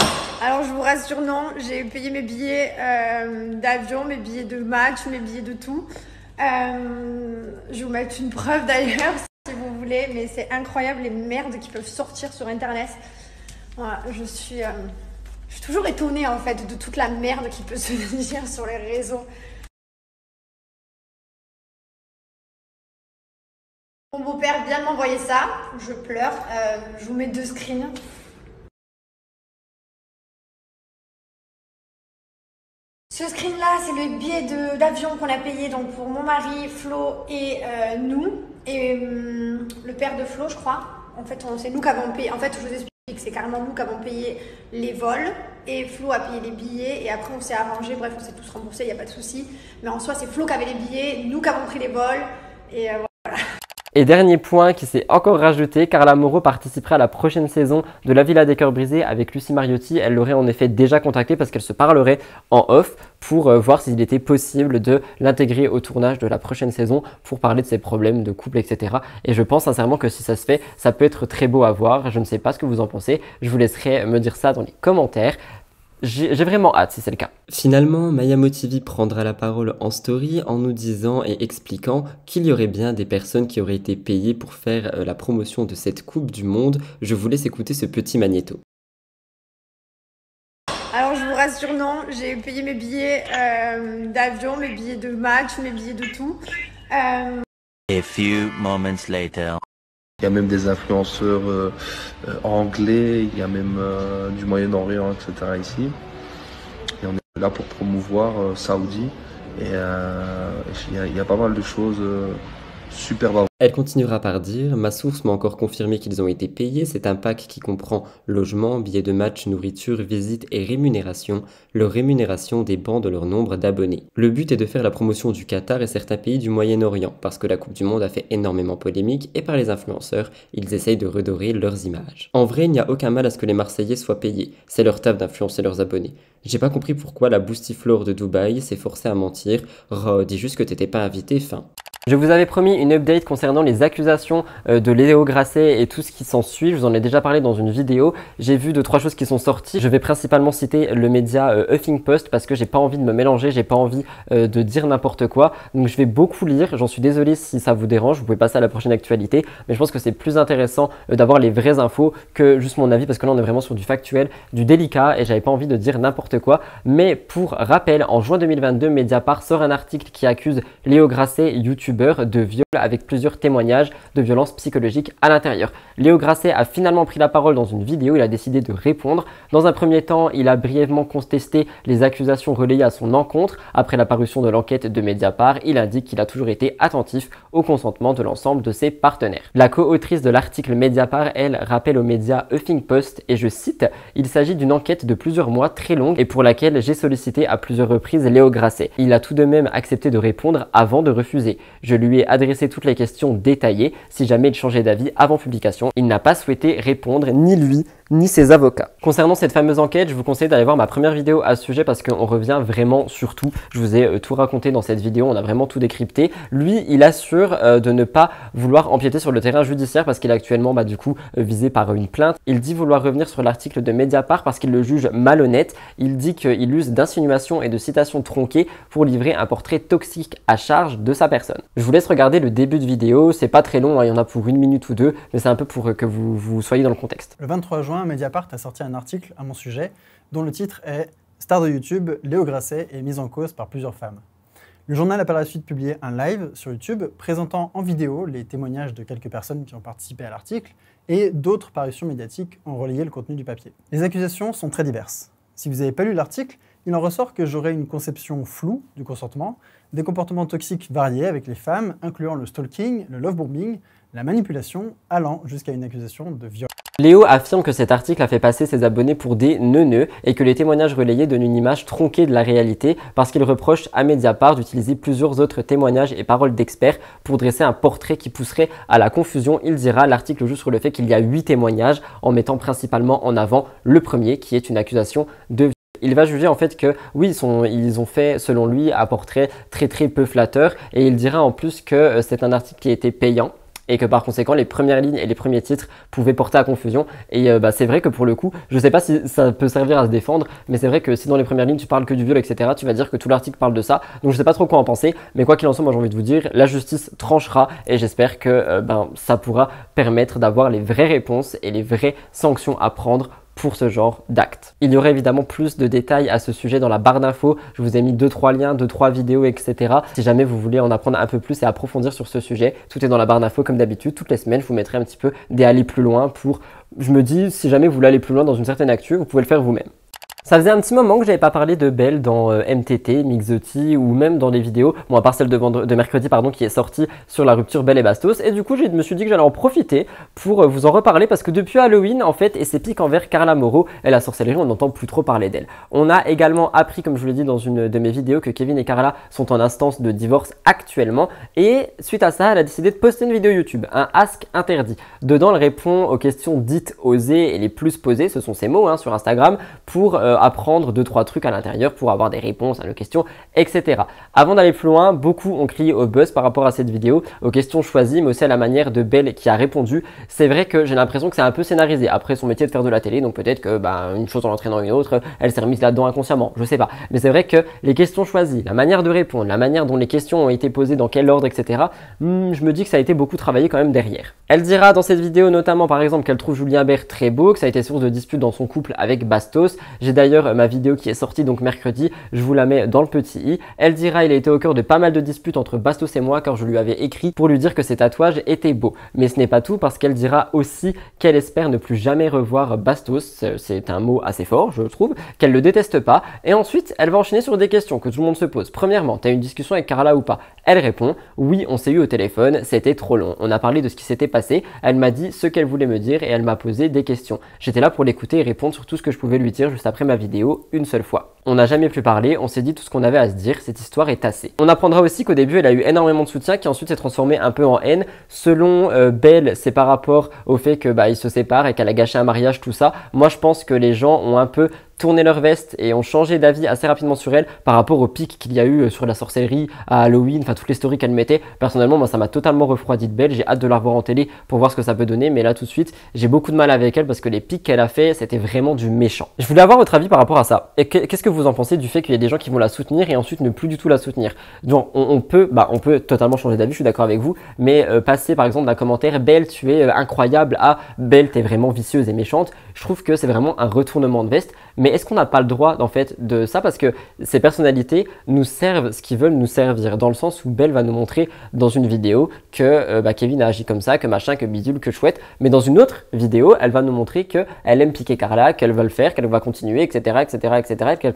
Speaker 17: Alors je vous rassure, non, j'ai payé mes billets euh, d'avion, mes billets de match, mes billets de tout. Euh, je vais vous mettre une preuve d'ailleurs mais c'est incroyable les merdes qui peuvent sortir sur internet. je suis, euh, je suis toujours étonnée en fait de toute la merde qui peut se dire sur les réseaux. Mon beau-père vient de m'envoyer ça, je pleure. Euh, je vous mets deux screens. Ce screen là, c'est le billet d'avion qu'on a payé donc pour mon mari, Flo et euh, nous et hum, le père de Flo, je crois. En fait, c'est nous qui avons payé. En fait, je vous explique, c'est carrément nous qui avons payé les vols et Flo a payé les billets et après on s'est arrangé. Bref, on s'est tous remboursés, il n'y a pas de souci. Mais en soi, c'est Flo qui avait les billets, nous qui avons pris les vols et euh.
Speaker 1: Et dernier point qui s'est encore rajouté, Carla Moreau participerait à la prochaine saison de La Villa des Cœurs Brisés avec Lucie Mariotti. Elle l'aurait en effet déjà contacté parce qu'elle se parlerait en off pour euh, voir s'il était possible de l'intégrer au tournage de la prochaine saison pour parler de ses problèmes de couple, etc. Et je pense sincèrement que si ça se fait, ça peut être très beau à voir. Je ne sais pas ce que vous en pensez. Je vous laisserai me dire ça dans les commentaires. J'ai vraiment hâte si c'est le cas. Finalement, Maya Motivi prendra la parole en story en nous disant et expliquant qu'il y aurait bien des personnes qui auraient été payées pour faire euh, la promotion de cette Coupe du Monde. Je vous laisse écouter ce petit magnéto.
Speaker 17: Alors je vous rassure, non, j'ai payé mes billets euh, d'avion, mes billets de match, mes billets de tout. Euh,
Speaker 18: A few moments later.
Speaker 16: Il y a même des influenceurs euh, euh, anglais, il y a même euh, du Moyen-Orient, etc. ici. Et on est là pour promouvoir Saoudi. Et il y, a pas mal de choses
Speaker 1: elle continuera par dire Ma source m'a encore confirmé qu'ils ont été payés. C'est un pack qui comprend logement, billets de match, nourriture, visite et rémunération. Leur rémunération dépend de leur nombre d'abonnés. Le but est de faire la promotion du Qatar et certains pays du Moyen-Orient parce que la Coupe du Monde a fait énormément polémique et par les influenceurs, ils essayent de redorer leurs images. En vrai, il n'y a aucun mal à ce que les Marseillais soient payés. C'est leur taf d'influencer leurs abonnés. J'ai pas compris pourquoi la boostiflore de Dubaï s'est forcée à mentir. Oh, dis juste que t'étais pas invité, fin. Je vous avais promis une update concernant les accusations euh, de Léo Grasset et tout ce qui s'ensuit. Je vous en ai déjà parlé dans une vidéo. J'ai vu deux trois choses qui sont sorties. Je vais principalement citer le média euh, Huffing Post parce que j'ai pas envie de me mélanger, j'ai pas envie euh, de dire n'importe quoi. Donc je vais beaucoup lire. J'en suis désolé si ça vous dérange. Vous pouvez passer à la prochaine actualité, mais je pense que c'est plus intéressant d'avoir les vraies infos que juste mon avis parce que là on est vraiment sur du factuel, du délicat et j'avais pas envie de dire n'importe quoi. Mais pour rappel, en juin 2022, Mediapart sort un article qui accuse Léo Grasset, YouTube de viol avec plusieurs témoignages de violences psychologiques à l'intérieur. Léo Grasset a finalement pris la parole dans une vidéo, il a décidé de répondre. Dans un premier temps, il a brièvement contesté les accusations relayées à son encontre. Après la parution de l'enquête de Mediapart, il indique qu'il a toujours été attentif au consentement de l'ensemble de ses partenaires. La co-autrice de l'article Mediapart, elle, rappelle aux médias Huffing Post, et je cite, Il s'agit d'une enquête de plusieurs mois très longue et pour laquelle j'ai sollicité à plusieurs reprises Léo Grasset. Il a tout de même accepté de répondre avant de refuser. Je lui ai adressé toutes les questions détaillées. Si jamais il changeait d'avis avant publication, il n'a pas souhaité répondre, ni lui, ni ses avocats. Concernant cette fameuse enquête, je vous conseille d'aller voir ma première vidéo à ce sujet parce qu'on revient vraiment sur tout. Je vous ai euh, tout raconté dans cette vidéo, on a vraiment tout décrypté. Lui, il assure euh, de ne pas vouloir empiéter sur le terrain judiciaire parce qu'il est actuellement bah, du coup euh, visé par une plainte. Il dit vouloir revenir sur l'article de Mediapart parce qu'il le juge malhonnête. Il dit qu'il use d'insinuations et de citations tronquées pour livrer un portrait toxique à charge de sa personne. Je vous laisse regarder le début de vidéo, c'est pas très long, hein, il y en a pour une minute ou deux, mais c'est un peu pour que vous, vous soyez dans le contexte.
Speaker 19: Le 23 juin, Mediapart a sorti un article à mon sujet dont le titre est Star de YouTube, Léo Grasset est mise en cause par plusieurs femmes. Le journal a par la suite publié un live sur YouTube présentant en vidéo les témoignages de quelques personnes qui ont participé à l'article et d'autres parutions médiatiques ont relayé le contenu du papier. Les accusations sont très diverses. Si vous n'avez pas lu l'article, il en ressort que j'aurais une conception floue du consentement, des comportements toxiques variés avec les femmes, incluant le stalking, le love bombing, la manipulation, allant jusqu'à une accusation de viol.
Speaker 1: Léo affirme que cet article a fait passer ses abonnés pour des neuneux et que les témoignages relayés donnent une image tronquée de la réalité parce qu'il reproche à Mediapart d'utiliser plusieurs autres témoignages et paroles d'experts pour dresser un portrait qui pousserait à la confusion. Il dira l'article joue sur le fait qu'il y a huit témoignages en mettant principalement en avant le premier qui est une accusation de il va juger en fait que oui, ils, ont fait selon lui un portrait très très peu flatteur et il dira en plus que euh, c'est un article qui été payant et que par conséquent les premières lignes et les premiers titres pouvaient porter à confusion. Et euh, bah, c'est vrai que pour le coup je sais pas si ça peut servir à se défendre mais c'est vrai que si dans les premières lignes tu parles que du viol etc tu vas dire que tout l'article parle de ça. Donc je sais pas trop quoi en penser mais quoi qu'il en soit moi j'ai envie de vous dire la justice tranchera et j'espère que euh, ben, ça pourra permettre d'avoir les vraies réponses et les vraies sanctions à prendre pour ce genre d'acte. Il y aurait évidemment plus de détails à ce sujet dans la barre d'infos. Je vous ai mis 2-3 liens, 2-3 vidéos, etc. Si jamais vous voulez en apprendre un peu plus et approfondir sur ce sujet, tout est dans la barre d'infos comme d'habitude. Toutes les semaines, je vous mettrai un petit peu des aller plus loin pour... Je me dis, si jamais vous voulez aller plus loin dans une certaine actu, vous pouvez le faire vous-même. Ça faisait un petit moment que j'avais pas parlé de Belle dans euh, MTT, Mixoty ou même dans les vidéos, bon à part celle de, mercredi pardon qui est sortie sur la rupture Belle et Bastos et du coup je me suis dit que j'allais en profiter pour euh, vous en reparler parce que depuis Halloween en fait et ses pics envers Carla Moreau et la sorcellerie on n'entend plus trop parler d'elle. On a également appris comme je vous l'ai dit dans une de mes vidéos que Kevin et Carla sont en instance de divorce actuellement et suite à ça elle a décidé de poster une vidéo YouTube, un ask interdit. Dedans elle répond aux questions dites osées et les plus posées, ce sont ses mots hein, sur Instagram pour euh, apprendre deux trois trucs à l'intérieur pour avoir des réponses à nos questions, etc. Avant d'aller plus loin, beaucoup ont crié au buzz par rapport à cette vidéo, aux questions choisies, mais aussi à la manière de Belle qui a répondu. C'est vrai que j'ai l'impression que c'est un peu scénarisé. Après son métier de faire de la télé, donc peut-être que bah, une chose en entraînant une autre, elle s'est remise là-dedans inconsciemment. Je sais pas. Mais c'est vrai que les questions choisies, la manière de répondre, la manière dont les questions ont été posées, dans quel ordre, etc. Hmm, je me dis que ça a été beaucoup travaillé quand même derrière. Elle dira dans cette vidéo notamment par exemple qu'elle trouve Julien Très beau, que ça a été source de disputes dans son couple avec Bastos. J'ai d'ailleurs ma vidéo qui est sortie donc mercredi, je vous la mets dans le petit i. Elle dira il a été au cœur de pas mal de disputes entre Bastos et moi car je lui avais écrit pour lui dire que ses tatouages étaient beaux. Mais ce n'est pas tout parce qu'elle dira aussi qu'elle espère ne plus jamais revoir Bastos, c'est un mot assez fort je trouve, qu'elle le déteste pas. Et ensuite elle va enchaîner sur des questions que tout le monde se pose. Premièrement, t'as une discussion avec Carla ou pas? Elle répond oui on s'est eu au téléphone, c'était trop long. On a parlé de ce qui s'était passé, elle m'a dit ce qu'elle voulait me dire et elle m'a posé des questions. J'étais là pour l'écouter et répondre sur tout ce que je pouvais lui dire juste après ma vidéo une seule fois. On n'a jamais plus parlé, on s'est dit tout ce qu'on avait à se dire, cette histoire est assez. On apprendra aussi qu'au début elle a eu énormément de soutien qui ensuite s'est transformé un peu en haine. Selon euh, Belle, c'est par rapport au fait que bah, se séparent et qu'elle a gâché un mariage, tout ça. Moi je pense que les gens ont un peu tourné leur veste et ont changé d'avis assez rapidement sur elle par rapport au pic qu'il y a eu euh, sur la sorcellerie à Halloween, enfin toutes les stories qu'elle mettait. Personnellement, moi ça m'a totalement refroidi de Belle, j'ai hâte de la revoir en télé pour voir ce que ça peut donner, mais là tout de suite, j'ai beaucoup de mal avec elle parce que les pics qu'elle a fait, c'était vraiment du méchant. Je voulais avoir votre avis par rapport à ça. Et qu'est-ce que vous vous en pensez du fait qu'il y a des gens qui vont la soutenir et ensuite ne plus du tout la soutenir? Donc on, peut, bah, on peut totalement changer d'avis, je suis d'accord avec vous, mais euh, passer par exemple d'un commentaire Belle, tu es euh, incroyable à Belle, t'es vraiment vicieuse et méchante, je trouve que c'est vraiment un retournement de veste. Mais est-ce qu'on n'a pas le droit en fait de ça? Parce que ces personnalités nous servent ce qu'ils veulent nous servir dans le sens où Belle va nous montrer dans une vidéo que euh, bah, Kevin a agi comme ça, que machin, que bidule, que chouette, mais dans une autre vidéo, elle va nous montrer que elle aime piquer Carla, qu'elle va le faire, qu'elle va continuer, etc., etc., etc., et qu'elle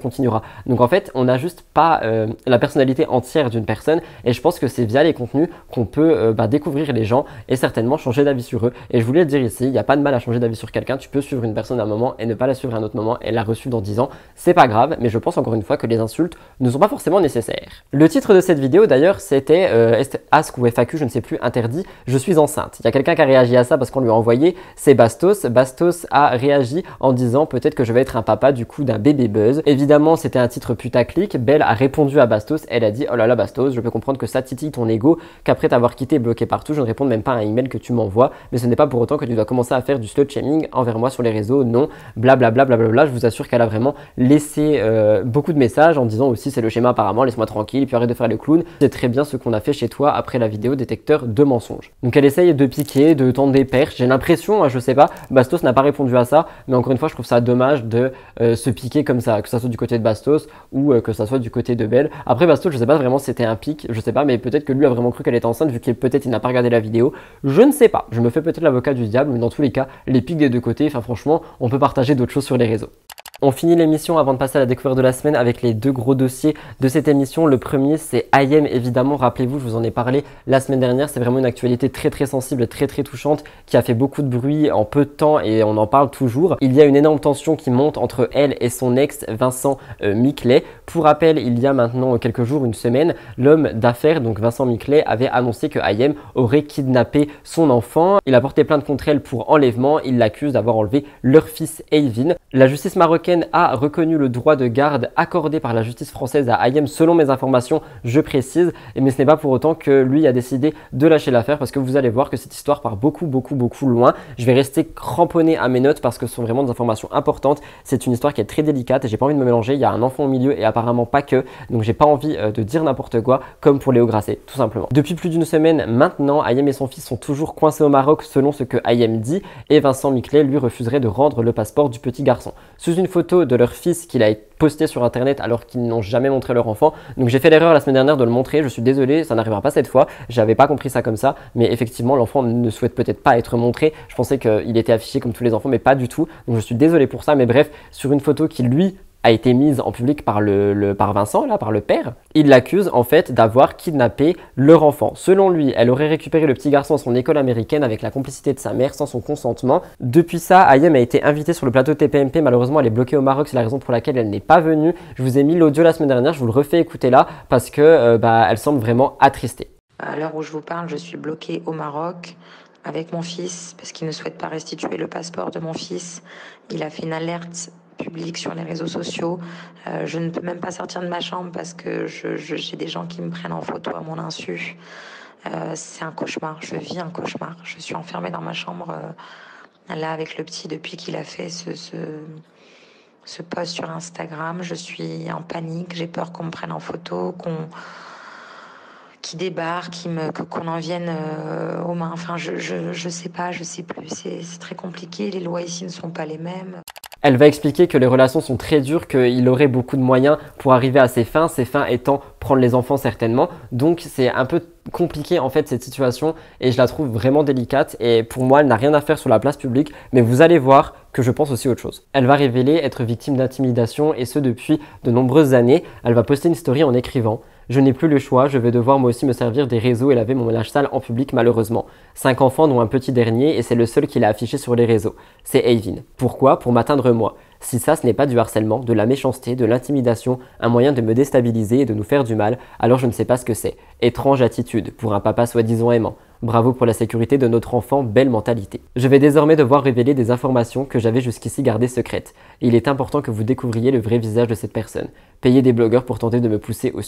Speaker 1: Donc en fait, on n'a juste pas euh, la personnalité entière d'une personne, et je pense que c'est via les contenus qu'on peut euh, bah, découvrir les gens et certainement changer d'avis sur eux. Et je voulais le dire ici, il n'y a pas de mal à changer d'avis sur quelqu'un. Tu peux suivre une personne à un moment et ne pas la suivre à un autre moment et la reçu dans 10 ans. C'est pas grave, mais je pense encore une fois que les insultes ne sont pas forcément nécessaires. Le titre de cette vidéo d'ailleurs, c'était euh, Ask ou FAQ, je ne sais plus, interdit, je suis enceinte. Il y a quelqu'un qui a réagi à ça parce qu'on lui a envoyé, c'est Bastos. Bastos a réagi en disant peut-être que je vais être un papa du coup d'un bébé buzz. Évidemment, c'était un titre putaclic. Belle a répondu à Bastos, elle a dit oh là là Bastos, je peux comprendre que ça titille ton ego, qu'après t'avoir quitté bloqué partout, je ne réponds même pas à un email que tu m'envoies, mais ce n'est pas pour autant que tu dois commencer à faire du slut shaming envers moi sur les réseaux, non, blablabla, blablabla. Je vous assure qu'elle a vraiment laissé euh, beaucoup de messages en disant aussi c'est le schéma apparemment, laisse-moi tranquille, puis arrête de faire le clown. C'est très bien ce qu'on a fait chez toi après la vidéo détecteur de mensonges. Donc elle essaye de piquer, de tendre des perches. J'ai l'impression, hein, je sais pas, Bastos n'a pas répondu à ça, mais encore une fois, je trouve ça dommage de euh, se piquer comme ça, que ça soit du côté de Bastos ou euh, que ça soit du côté de Belle. Après Bastos, je sais pas vraiment si c'était un pic, je sais pas, mais peut-être que lui a vraiment cru qu'elle était enceinte vu qu'il peut-être il n'a pas regardé la vidéo. Je ne sais pas. Je me fais peut-être l'avocat du diable, mais dans tous les cas, les pics des deux côtés. Enfin franchement, on peut partager d'autres choses sur les réseaux. On finit l'émission avant de passer à la découverte de la semaine avec les deux gros dossiers de cette émission. Le premier, c'est IM, évidemment. Rappelez-vous, je vous en ai parlé la semaine dernière. C'est vraiment une actualité très très sensible, très très touchante, qui a fait beaucoup de bruit en peu de temps et on en parle toujours. Il y a une énorme tension qui monte entre elle et son ex, Vincent euh, Miclet. Pour rappel, il y a maintenant quelques jours, une semaine, l'homme d'affaires, donc Vincent Miclet, avait annoncé que IM aurait kidnappé son enfant. Il a porté plainte contre elle pour enlèvement. Il l'accuse d'avoir enlevé leur fils, Eivin. La justice marocaine a reconnu le droit de garde accordé par la justice française à Ayem, selon mes informations, je précise, mais ce n'est pas pour autant que lui a décidé de lâcher l'affaire parce que vous allez voir que cette histoire part beaucoup, beaucoup, beaucoup loin. Je vais rester cramponné à mes notes parce que ce sont vraiment des informations importantes. C'est une histoire qui est très délicate et j'ai pas envie de me mélanger. Il y a un enfant au milieu et apparemment pas que, donc j'ai pas envie euh, de dire n'importe quoi, comme pour Léo Grasset, tout simplement. Depuis plus d'une semaine maintenant, Ayem et son fils sont toujours coincés au Maroc selon ce que Ayem dit et Vincent Miclet lui refuserait de rendre le passeport du petit garçon. Sous une photo de leur fils qu'il a posté sur internet alors qu'ils n'ont jamais montré leur enfant. Donc j'ai fait l'erreur la semaine dernière de le montrer, je suis désolé, ça n'arrivera pas cette fois. J'avais pas compris ça comme ça, mais effectivement l'enfant ne souhaite peut-être pas être montré. Je pensais qu'il était affiché comme tous les enfants, mais pas du tout. Donc je suis désolé pour ça, mais bref, sur une photo qui lui a été mise en public par, le, par Vincent, là, par le père. Il l'accuse en fait d'avoir kidnappé leur enfant. Selon lui, elle aurait récupéré le petit garçon à son école américaine avec la complicité de sa mère sans son consentement. Depuis ça, Ayem a été invitée sur le plateau TPMP. Malheureusement, elle est bloquée au Maroc. C'est la raison pour laquelle elle n'est pas venue. Je vous ai mis l'audio la semaine dernière. Je vous le refais écouter là parce que euh, bah, elle semble vraiment attristée.
Speaker 20: À l'heure où je vous parle, je suis bloquée au Maroc avec mon fils parce qu'il ne souhaite pas restituer le passeport de mon fils. Il a fait une alerte public sur les réseaux sociaux. Euh, je ne peux même pas sortir de ma chambre parce que j'ai des gens qui me prennent en photo à mon insu. Euh, c'est un cauchemar, je vis un cauchemar. Je suis enfermée dans ma chambre euh, là avec le petit depuis qu'il a fait ce, ce, post sur Instagram. Je suis en panique, j'ai peur qu'on me prenne en photo, qu'on qui débarque, qui qu'on en vienne aux mains. Enfin, je, je, je sais pas, je sais plus. C'est très compliqué. Les lois ici ne sont pas les mêmes.
Speaker 1: Elle va expliquer que les relations sont très dures, qu'il aurait beaucoup de moyens pour arriver à ses fins, ses fins étant prendre les enfants certainement. Donc c'est un peu compliqué en fait cette situation et je la trouve vraiment délicate et pour moi elle n'a rien à faire sur la place publique mais vous allez voir que je pense aussi autre chose. Elle va révéler être victime d'intimidation et ce depuis de nombreuses années. Elle va poster une story en écrivant je n'ai plus le choix, je vais devoir moi aussi me servir des réseaux et laver mon ménage sale en public malheureusement. Cinq enfants dont un petit dernier et c'est le seul qu'il a affiché sur les réseaux. C'est Avin. Pourquoi? Pour m'atteindre moi. Si ça ce n'est pas du harcèlement, de la méchanceté, de l'intimidation, un moyen de me déstabiliser et de nous faire du mal, alors je ne sais pas ce que c'est. Étrange attitude pour un papa soi-disant aimant. Bravo pour la sécurité de notre enfant, belle mentalité. Je vais désormais devoir révéler des informations que j'avais jusqu'ici gardées secrètes. il est important que vous découvriez le vrai visage de cette personne. Payer des blogueurs pour tenter de me pousser au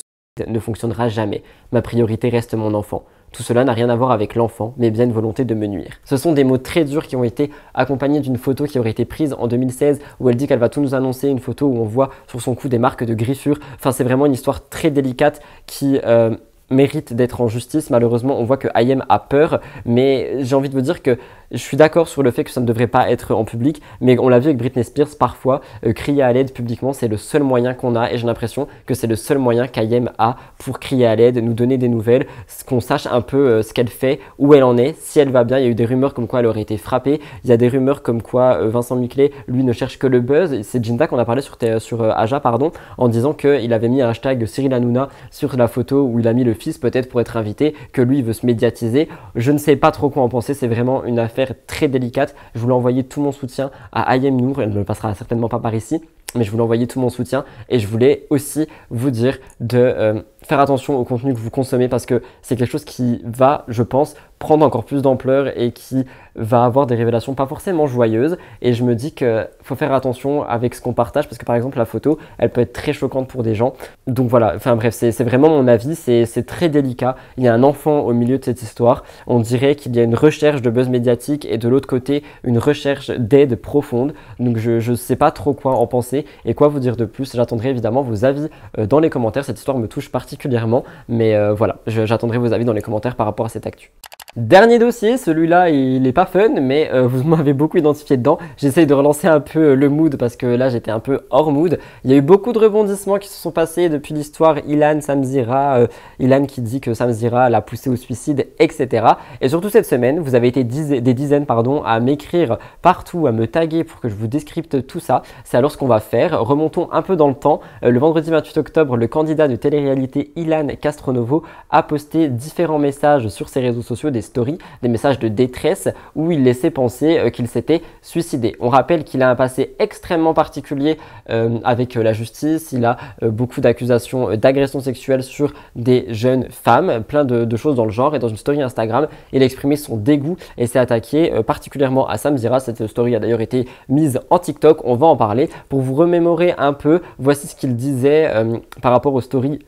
Speaker 1: ne fonctionnera jamais. Ma priorité reste mon enfant. Tout cela n'a rien à voir avec l'enfant, mais bien une volonté de me nuire. Ce sont des mots très durs qui ont été accompagnés d'une photo qui aurait été prise en 2016 où elle dit qu'elle va tout nous annoncer, une photo où on voit sur son cou des marques de griffures. Enfin, c'est vraiment une histoire très délicate qui... Euh, mérite d'être en justice. Malheureusement, on voit que Ayem a peur, mais j'ai envie de vous dire que je suis d'accord sur le fait que ça ne devrait pas être en public, mais on l'a vu avec Britney Spears, parfois, euh, crier à l'aide publiquement, c'est le seul moyen qu'on a, et j'ai l'impression que c'est le seul moyen qu'Ayem a pour crier à l'aide, nous donner des nouvelles, qu'on sache un peu euh, ce qu'elle fait, où elle en est, si elle va bien. Il y a eu des rumeurs comme quoi elle aurait été frappée, il y a des rumeurs comme quoi euh, Vincent Miclet, lui, ne cherche que le buzz. C'est Jinta qu'on a parlé sur, sur Aja, pardon, en disant qu'il avait mis un hashtag Cyril Hanouna sur la photo où il a mis le fils, peut-être pour être invité, que lui veut se médiatiser. Je ne sais pas trop quoi en penser, c'est vraiment une affaire très délicate. Je voulais envoyer tout mon soutien à Ayem Nour, elle ne passera certainement pas par ici, mais je voulais envoyer tout mon soutien et je voulais aussi vous dire de euh, faire attention au contenu que vous consommez parce que c'est quelque chose qui va, je pense, prendre encore plus d'ampleur et qui va avoir des révélations pas forcément joyeuses. Et je me dis qu'il faut faire attention avec ce qu'on partage parce que par exemple la photo, elle peut être très choquante pour des gens. Donc voilà, enfin bref, c'est vraiment mon avis, c'est très délicat. Il y a un enfant au milieu de cette histoire. On dirait qu'il y a une recherche de buzz médiatique et de l'autre côté, une recherche d'aide profonde. Donc je ne sais pas trop quoi en penser et quoi vous dire de plus? J'attendrai évidemment vos avis euh, dans les commentaires. Cette histoire me touche particulièrement, mais euh, voilà, j'attendrai vos avis dans les commentaires par rapport à cette actu. Dernier dossier, celui-là il est pas fun, mais euh, vous m'avez beaucoup identifié dedans. J'essaye de relancer un peu euh, le mood parce que là j'étais un peu hors mood. Il y a eu beaucoup de rebondissements qui se sont passés depuis l'histoire Ilan Samzira, euh, Ilan qui dit que Samzira l'a poussé au suicide, etc. Et surtout cette semaine, vous avez été des dizaines pardon, à m'écrire partout, à me taguer pour que je vous descripte tout ça. C'est alors ce qu'on va faire. Remontons un peu dans le temps. le vendredi 28 octobre, le candidat de télé-réalité Ilan Castronovo a posté différents messages sur ses réseaux sociaux, stories, des messages de détresse où il laissait penser euh, qu'il s'était suicidé. On rappelle qu'il a un passé extrêmement particulier euh, avec euh, la justice, il a beaucoup d'accusations d'agression sexuelle sur des jeunes femmes, plein de, choses dans le genre et dans une story Instagram, il a exprimé son dégoût et s'est attaqué particulièrement à Samzira. Cette story a d'ailleurs été mise en TikTok, on va en parler. Pour vous remémorer un peu, voici ce qu'il disait par rapport aux stories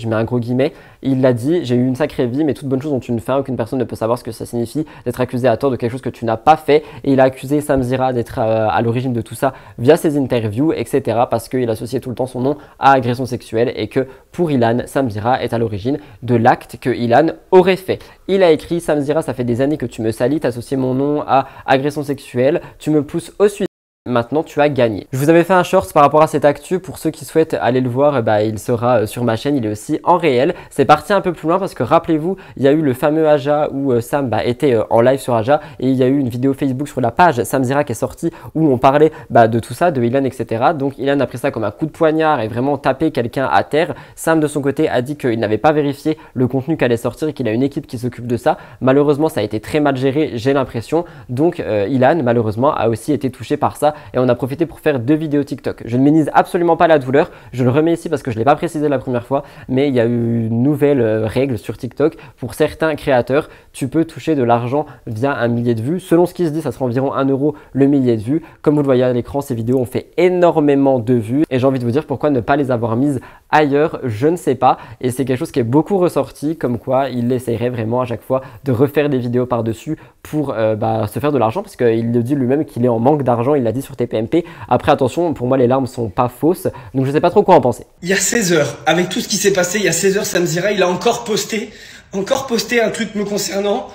Speaker 1: je mets un gros guillemet, il l'a dit, j'ai eu une sacrée vie, mais toute bonne chose ont une fin, aucune personne ne peut savoir ce que ça signifie d'être accusé à tort de quelque chose que tu n'as pas fait. Et il a accusé Samzira d'être euh, à, l'origine de tout ça via ses interviews, etc. Parce qu'il associait tout le temps son nom à agression sexuelle et que pour Ilan, Samzira est à l'origine de l'acte que Ilan aurait fait. Il a écrit Samzira, ça fait des années que tu me salis, t'associer mon nom à agression sexuelle, tu me pousses au suicide Maintenant, tu as gagné. Je vous avais fait un short par rapport à cette actu. Pour ceux qui souhaitent aller le voir, bah, il sera euh, sur ma chaîne. Il est aussi en réel. C'est parti un peu plus loin parce que rappelez-vous, il y a eu le fameux Aja où euh, Sam bah, était euh, en live sur Aja et il y a eu une vidéo Facebook sur la page Sam Zira qui est sortie où on parlait bah, de tout ça, de Ilan, etc. Donc Ilan a pris ça comme un coup de poignard et vraiment tapé quelqu'un à terre. Sam de son côté a dit qu'il n'avait pas vérifié le contenu qu'allait sortir et qu'il a une équipe qui s'occupe de ça. Malheureusement, ça a été très mal géré, j'ai l'impression. Donc Ilan, malheureusement, a aussi été touché par ça et on a profité pour faire deux vidéos TikTok. Je ne minimise absolument pas la douleur, je le remets ici parce que je ne l'ai pas précisé la première fois, mais il y a eu une nouvelle euh, règle sur TikTok. Pour certains créateurs, tu peux toucher de l'argent via un millier de vues. Selon ce qui se dit, ça sera environ 1 euro le millier de vues. Comme vous le voyez à l'écran, ces vidéos ont fait énormément de vues et j'ai envie de vous dire pourquoi ne pas les avoir mises ailleurs, je ne sais pas. Et c'est quelque chose qui est beaucoup ressorti, comme quoi il essaierait vraiment à chaque fois de refaire des vidéos par-dessus pour euh, bah, se faire de l'argent parce qu'il le dit lui-même qu'il est en manque d'argent, il l'a dit sur TPM après, attention, pour moi, les larmes sont pas fausses, donc je sais pas trop quoi en penser.
Speaker 21: Il y a 16 heures, avec tout ce qui s'est passé, il y a 16 heures, Samzira, il a encore posté, encore posté un truc me concernant.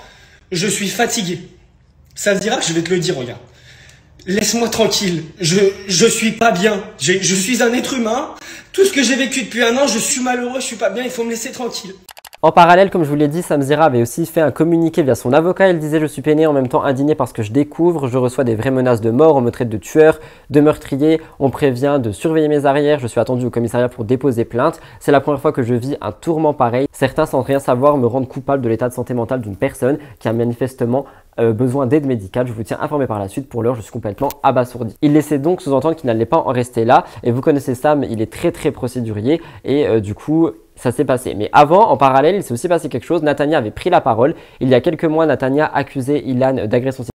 Speaker 21: Je suis fatigué. Samzira, je vais te le dire, regarde. Laisse-moi tranquille. Je, je suis pas bien. Je, je suis un être humain. Tout ce que j'ai vécu depuis un an, je suis malheureux, je suis pas bien, il faut me laisser tranquille.
Speaker 1: En parallèle, comme je vous l'ai dit, Samzira avait aussi fait un communiqué via son avocat. Elle disait Je suis peiné en même temps indigné parce que je découvre, je reçois des vraies menaces de mort, on me traite de tueur, de meurtrier, on prévient de surveiller mes arrières, je suis attendu au commissariat pour déposer plainte. C'est la première fois que je vis un tourment pareil. Certains, sans rien savoir, me rendent coupable de l'état de santé mentale d'une personne qui a manifestement euh, besoin d'aide médicale. Je vous tiens informé par la suite. Pour l'heure, je suis complètement abasourdi. Il laissait donc sous-entendre qu'il n'allait pas en rester là. Et vous connaissez Sam, il est très très procédurier. Et euh, du coup, ça s'est passé. Mais avant, en parallèle, il s'est aussi passé quelque chose. Natania avait pris la parole. Il y a quelques mois, Natania accusait Ilan d'agression sexuelle.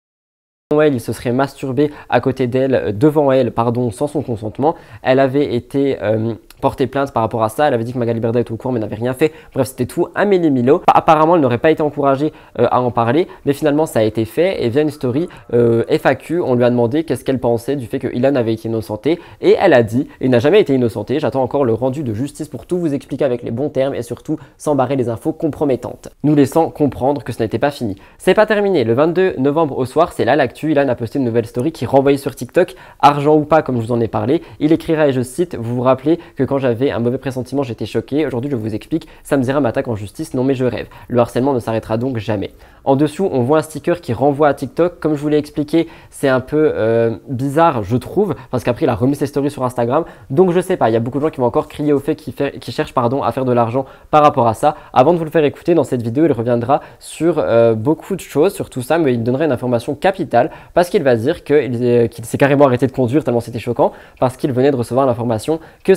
Speaker 1: Elle, il se serait masturbé à côté d'elle, devant elle, pardon, sans son consentement. Elle avait été euh, porté plainte par rapport à ça. Elle avait dit que Magali Berda était au courant mais n'avait rien fait. Bref, c'était tout. Amélie Milo. Apparemment, elle n'aurait pas été encouragée euh, à en parler, mais finalement, ça a été fait. Et via une story euh, FAQ, on lui a demandé qu'est-ce qu'elle pensait du fait que Ilan avait été innocenté. Et elle a dit, il n'a jamais été innocenté. J'attends encore le rendu de justice pour tout vous expliquer avec les bons termes et surtout sans barrer les infos compromettantes. Nous laissant comprendre que ce n'était pas fini. C'est pas terminé. Le 22 novembre au soir, c'est là l'actu. Ilan a posté une nouvelle story qui renvoyait sur TikTok, argent ou pas, comme je vous en ai parlé. Il écrira, et je cite, vous vous rappelez que quand j'avais un mauvais pressentiment, j'étais choqué. Aujourd'hui, je vous explique, Samzira m'attaque en justice. Non, mais je rêve. Le harcèlement ne s'arrêtera donc jamais. En dessous, on voit un sticker qui renvoie à TikTok. Comme je vous l'ai expliqué, c'est un peu euh, bizarre, je trouve, parce qu'après, il a remis ses stories sur Instagram. Donc, je sais pas, il y a beaucoup de gens qui vont encore crier au fait qu'ils cherchent pardon, à faire de l'argent par rapport à ça. Avant de vous le faire écouter, dans cette vidéo, il reviendra sur euh, beaucoup de choses, sur tout ça, mais il donnerait une information capitale parce qu'il va dire qu'il s'est carrément arrêté de conduire tellement c'était choquant, parce qu'il venait de recevoir l'information que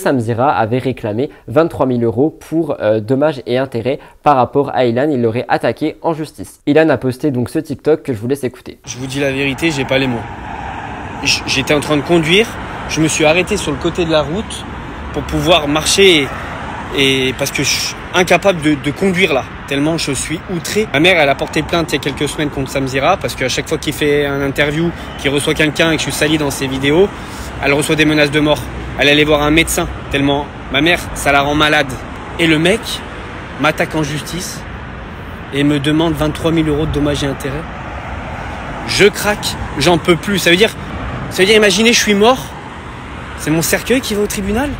Speaker 1: Avait réclamé 23 000 euros pour euh, dommages et intérêts par rapport à Ilan. Il l'aurait attaqué en justice a posté donc ce TikTok que je vous laisse écouter.
Speaker 21: Je vous dis la vérité, j'ai pas les mots. J'étais en train de conduire, je me suis arrêté sur le côté de la route pour pouvoir marcher et, parce que je suis incapable de, conduire là, tellement je suis outré. Ma mère, elle a porté plainte il y a quelques semaines contre Samzira parce qu'à chaque fois qu'il fait un interview, qu'il reçoit quelqu'un et que je suis sali dans ses vidéos, elle reçoit des menaces de mort. Elle allait voir un médecin tellement ma mère, ça la rend malade. Et le mec m'attaque en justice et me demande 23 000 euros de dommages et intérêts. Je craque, j'en peux plus. Ça veut dire, ça veut dire, imaginez, je suis mort. C'est mon cercueil qui va au tribunal?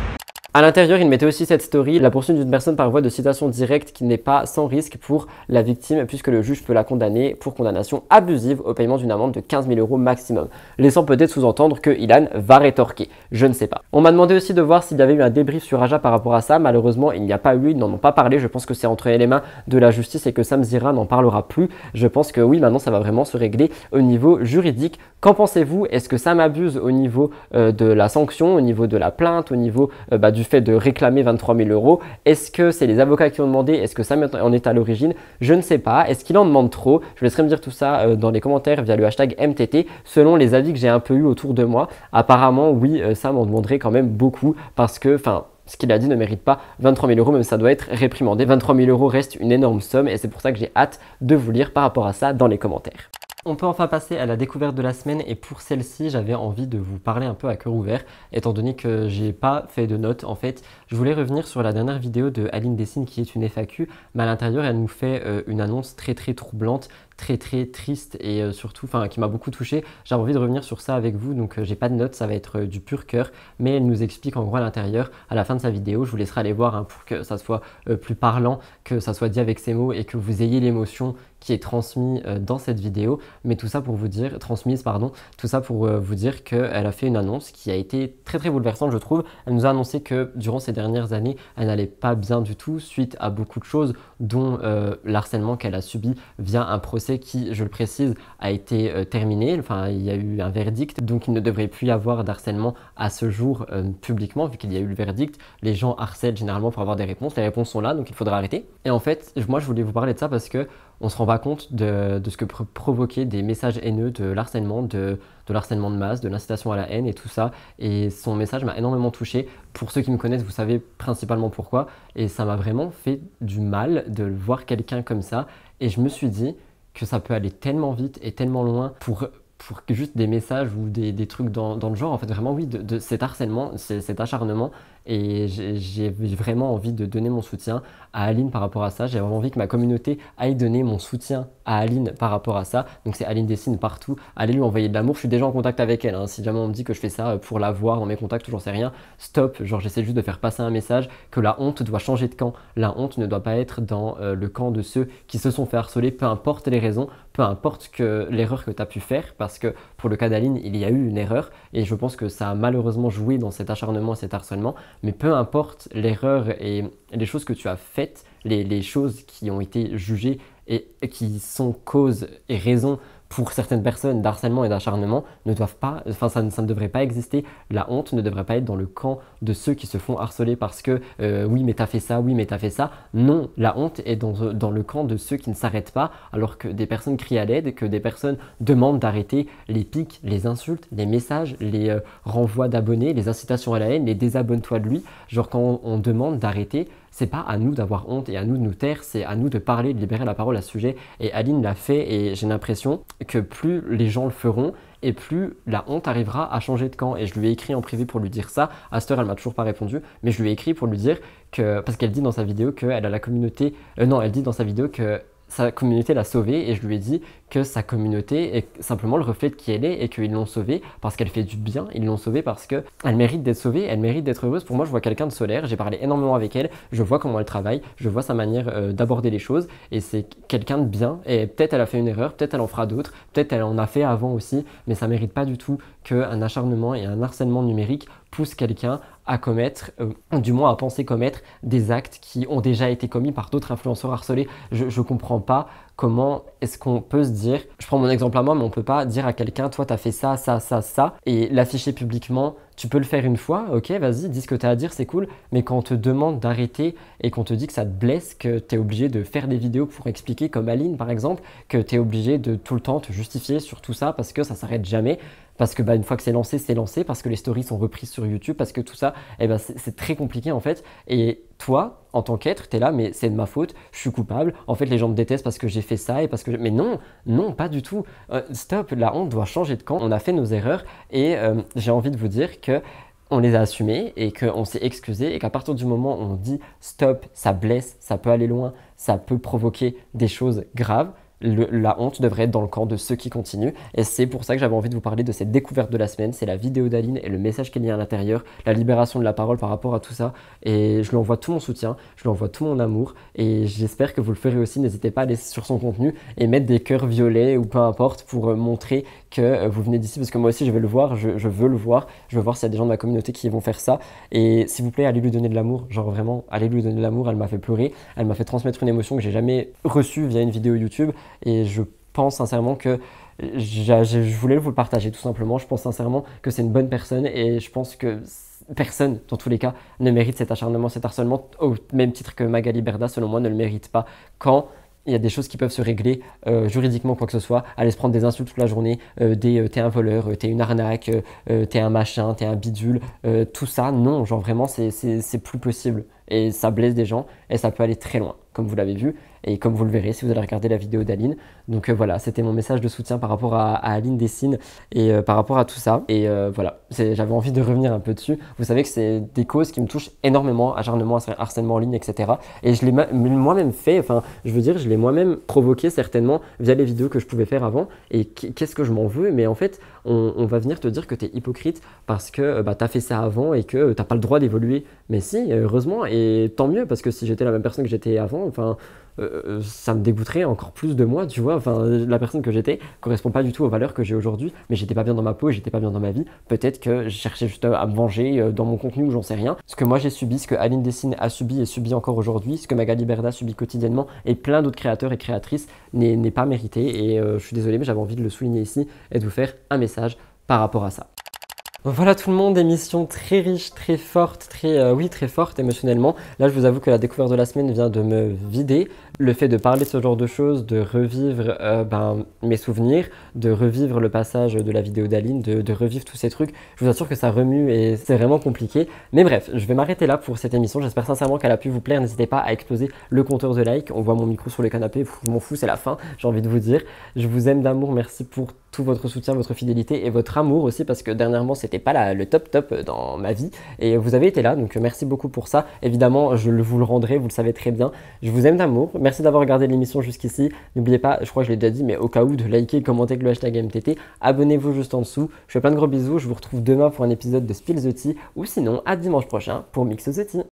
Speaker 1: À l'intérieur, il mettait aussi cette story, la poursuite d'une personne par voie de citation directe qui n'est pas sans risque pour la victime puisque le juge peut la condamner pour condamnation abusive au paiement d'une amende de 15 000 euros maximum, laissant peut-être sous-entendre que Ilan va rétorquer. Je ne sais pas. On m'a demandé aussi de voir s'il y avait eu un débrief sur Aja par rapport à ça. Malheureusement, il n'y a pas eu, ils n'en ont pas parlé. Je pense que c'est entre les mains de la justice et que Sam Zira n'en parlera plus. Je pense que oui, maintenant ça va vraiment se régler au niveau juridique. Qu'en pensez-vous? Est-ce que ça m'abuse au niveau euh, de la sanction, au niveau de la plainte, au niveau euh, bah, du du fait de réclamer 23 000 euros Est-ce que c'est les avocats qui ont demandé? Est-ce que ça en est à l'origine? Je ne sais pas. Est-ce qu'il en demande trop? Je laisserai me dire tout ça euh, dans les commentaires via le hashtag MTT. Selon les avis que j'ai un peu eu autour de moi, apparemment, oui, euh, ça m'en demanderait quand même beaucoup parce que, enfin, ce qu'il a dit ne mérite pas 23 000 euros, même ça doit être réprimandé. 23 000 euros reste une énorme somme et c'est pour ça que j'ai hâte de vous lire par rapport à ça dans les commentaires. On peut enfin passer à la découverte de la semaine et pour celle-ci j'avais envie de vous parler un peu à cœur ouvert étant donné que j'ai pas fait de notes en fait. Je voulais revenir sur la dernière vidéo de Aline Dessine qui est une FAQ mais à l'intérieur elle nous fait euh, une annonce très très troublante très très triste et euh, surtout enfin qui m'a beaucoup touché. J'ai envie de revenir sur ça avec vous donc euh, j'ai pas de notes, ça va être du pur cœur mais elle nous explique en gros à l'intérieur à la fin de sa vidéo. Je vous laisserai aller voir hein, pour que ça soit plus parlant, que ça soit dit avec ses mots et que vous ayez l'émotion qui est transmise dans cette vidéo. Mais tout ça pour vous dire, transmise pardon, tout ça pour vous dire qu'elle a fait une annonce qui a été très très bouleversante je trouve. Elle nous a annoncé que durant ces dernières années elle n'allait pas bien du tout suite à beaucoup de choses dont l'harcèlement qu'elle a subi via un procès qui, je le précise, a été euh, terminé. Enfin, il y a eu un verdict, donc il ne devrait plus y avoir d'harcèlement à ce jour euh, publiquement, vu qu'il y a eu le verdict. Les gens harcèlent généralement pour avoir des réponses. Les réponses sont là, donc il faudra arrêter. Et en fait, moi, je voulais vous parler de ça parce que on se rend pas compte de, ce que provoquer des messages haineux, de l'harcèlement, de, de l'harcèlement de masse, de l'incitation à la haine et tout ça. Et son message m'a énormément touché. Pour ceux qui me connaissent, vous savez principalement pourquoi. Et ça m'a vraiment fait du mal de voir quelqu'un comme ça. Et je me suis dit, que ça peut aller tellement vite et tellement loin pour pour juste des messages ou des, des trucs dans, dans, le genre, en fait, vraiment, oui, de, de cet harcèlement, cet acharnement, et j'ai vraiment envie de donner mon soutien à Aline par rapport à ça. J'ai vraiment envie que ma communauté aille donner mon soutien à Aline par rapport à ça. Donc c'est Aline Dessine partout. Allez lui envoyer de l'amour. Je suis déjà en contact avec elle. Hein. Si jamais on me dit que je fais ça pour la voir dans mes contacts, j'en sais rien. Stop. Genre j'essaie juste de faire passer un message que la honte doit changer de camp. La honte ne doit pas être dans euh, le camp de ceux qui se sont fait harceler, peu importe les raisons, peu importe que l'erreur que tu as pu faire. Parce que pour le cas d'Aline, il y a eu une erreur. Et je pense que ça a malheureusement joué dans cet acharnement et cet harcèlement mais peu importe l'erreur et les choses que tu as faites, les, choses qui ont été jugées et, qui sont cause et raison pour certaines personnes d'harcèlement et d'acharnement ne doivent pas, enfin ça, ne devrait pas exister. La honte ne devrait pas être dans le camp de ceux qui se font harceler parce que euh, oui mais t'as fait ça, oui mais t'as fait ça. Non, la honte est dans, dans le camp de ceux qui ne s'arrêtent pas alors que des personnes crient à l'aide, que des personnes demandent d'arrêter les pics, les insultes, les messages, les euh, renvois d'abonnés, les incitations à la haine, les désabonne-toi de lui. Genre quand on demande d'arrêter, c'est pas à nous d'avoir honte et à nous de nous taire, c'est à nous de parler, de libérer la parole à ce sujet. Et Aline l'a fait et j'ai l'impression que plus les gens le feront, et plus la honte arrivera à changer de camp. Et je lui ai écrit en privé pour lui dire ça. À elle m'a toujours pas répondu, mais je lui ai écrit pour lui dire que, parce qu'elle dit dans sa vidéo qu'elle a la communauté, euh, non, elle dit dans sa vidéo que sa communauté l'a sauvée et je lui ai dit que sa communauté est simplement le reflet de qui elle est et qu'ils l'ont sauvée parce qu'elle fait du bien, ils l'ont sauvée parce qu'elle mérite d'être sauvée, elle mérite d'être heureuse. Pour moi, je vois quelqu'un de solaire, j'ai parlé énormément avec elle, je vois comment elle travaille, je vois sa manière euh, d'aborder les choses et c'est quelqu'un de bien. Et peut-être elle a fait une erreur, peut-être elle en fera d'autres, peut-être elle en a fait avant aussi, mais ça mérite pas du tout qu'un acharnement et un harcèlement numérique poussent quelqu'un à commettre, euh, du moins à penser commettre des actes qui ont déjà été commis par d'autres influenceurs harcelés. Je comprends pas comment est-ce qu'on peut se dire, je prends mon exemple à moi, mais on peut pas dire à quelqu'un, toi tu as fait ça, ça, ça, ça, et l'afficher publiquement. Tu peux le faire une fois, ok, vas-y, dis ce que tu as à dire, c'est cool, mais quand on te demande d'arrêter et qu'on te dit que ça te blesse, que tu es obligé de faire des vidéos pour expliquer, comme Aline par exemple, que tu es obligé de tout le temps te justifier sur tout ça parce que ça s'arrête jamais, parce que bah, une fois que c'est lancé, c'est lancé, parce que les stories sont reprises sur YouTube, parce que tout ça, eh ben, c'est très compliqué en fait. Et toi, en tant qu'être, tu es là, mais c'est de ma faute, je suis coupable, en fait les gens me détestent parce que j'ai fait ça et parce que... Mais non, non, pas du tout. Euh, stop, la honte doit changer de camp, on a fait nos erreurs et euh, j'ai envie de vous dire que on les a assumées et qu'on s'est excusé et qu'à partir du moment où on dit stop, ça blesse, ça peut aller loin, ça peut provoquer des choses graves, la honte devrait être dans le camp de ceux qui continuent. Et c'est pour ça que j'avais envie de vous parler de cette découverte de la semaine. C'est la vidéo d'Aline et le message qu'elle y a à l'intérieur, la libération de la parole par rapport à tout ça. Et je lui envoie tout mon soutien, je lui envoie tout mon amour. Et j'espère que vous le ferez aussi. N'hésitez pas à aller sur son contenu et mettre des cœurs violets ou peu importe pour euh, montrer que euh, vous venez d'ici. Parce que moi aussi, je vais le voir, je, veux le voir. Je veux voir s'il y a des gens de ma communauté qui vont faire ça. Et s'il vous plaît, allez lui donner de l'amour. Genre vraiment, allez lui donner de l'amour. Elle m'a fait pleurer. Elle m'a fait transmettre une émotion que j'ai jamais reçue via une vidéo YouTube. Et je pense sincèrement que je voulais vous le partager tout simplement. Je pense sincèrement que c'est une bonne personne et je pense que personne, dans tous les cas, ne mérite cet acharnement, cet harcèlement, au même titre que Magali Berda, selon moi, ne le mérite pas. Quand il y a des choses qui peuvent se régler euh, juridiquement, quoi que ce soit, aller se prendre des insultes toute la journée, euh, des euh, t'es un voleur, t'es une arnaque, t'es un machin, t'es un bidule, tout ça, non, genre vraiment, c'est plus possible. Et ça blesse des gens et ça peut aller très loin, comme vous l'avez vu et comme vous le verrez si vous allez regarder la vidéo d'Aline. Donc euh, voilà, c'était mon message de soutien par rapport à, Aline Dessine et euh, par rapport à tout ça. Et euh, voilà, j'avais envie de revenir un peu dessus. Vous savez que c'est des causes qui me touchent énormément, acharnement, harcèlement en ligne, etc. Et je l'ai moi-même fait, enfin, je veux dire, je l'ai moi-même provoqué certainement via les vidéos que je pouvais faire avant. Et qu'est-ce que je m'en veux? Mais en fait, on, va venir te dire que tu es hypocrite parce que bah, tu as fait ça avant et que tu n'as pas le droit d'évoluer. Mais si, heureusement, et tant mieux, parce que si j'étais la même personne que j'étais avant, enfin, euh, ça me dégoûterait encore plus de moi, tu vois. Enfin, la personne que j'étais correspond pas du tout aux valeurs que j'ai aujourd'hui, mais j'étais pas bien dans ma peau et j'étais pas bien dans ma vie. Peut-être que je cherchais juste à me venger euh, dans mon contenu ou j'en sais rien. Ce que moi j'ai subi, ce que Aline Dessine a subi et subit encore aujourd'hui, ce que Magali Berda subit quotidiennement et plein d'autres créateurs et créatrices n'est pas mérité. Et euh, je suis désolé, mais j'avais envie de le souligner ici et de vous faire un message par rapport à ça. Voilà tout le monde, émission très riche, très forte, très euh, oui très forte émotionnellement. Là je vous avoue que la découverte de la semaine vient de me vider. Le fait de parler de ce genre de choses, de revivre euh, ben, mes souvenirs, de revivre le passage de la vidéo d'Aline, de, revivre tous ces trucs, je vous assure que ça remue et c'est vraiment compliqué. Mais bref, je vais m'arrêter là pour cette émission. J'espère sincèrement qu'elle a pu vous plaire. N'hésitez pas à exploser le compteur de like. On voit mon micro sur le canapé, je m'en fous, c'est la fin, j'ai envie de vous dire. Je vous aime d'amour, merci pour tout votre soutien, votre fidélité et votre amour aussi parce que dernièrement c'était pas le top top dans ma vie et vous avez été là donc merci beaucoup pour ça. Évidemment je vous le rendrai, vous le savez très bien. Je vous aime d'amour. Merci d'avoir regardé l'émission jusqu'ici. N'oubliez pas, je crois que je l'ai déjà dit mais au cas où de liker, commenter avec le hashtag MTT. Abonnez-vous juste en dessous. Je fais plein de gros bisous. Je vous retrouve demain pour un épisode de Spill the Tea ou sinon à dimanche prochain pour Mix the Tea.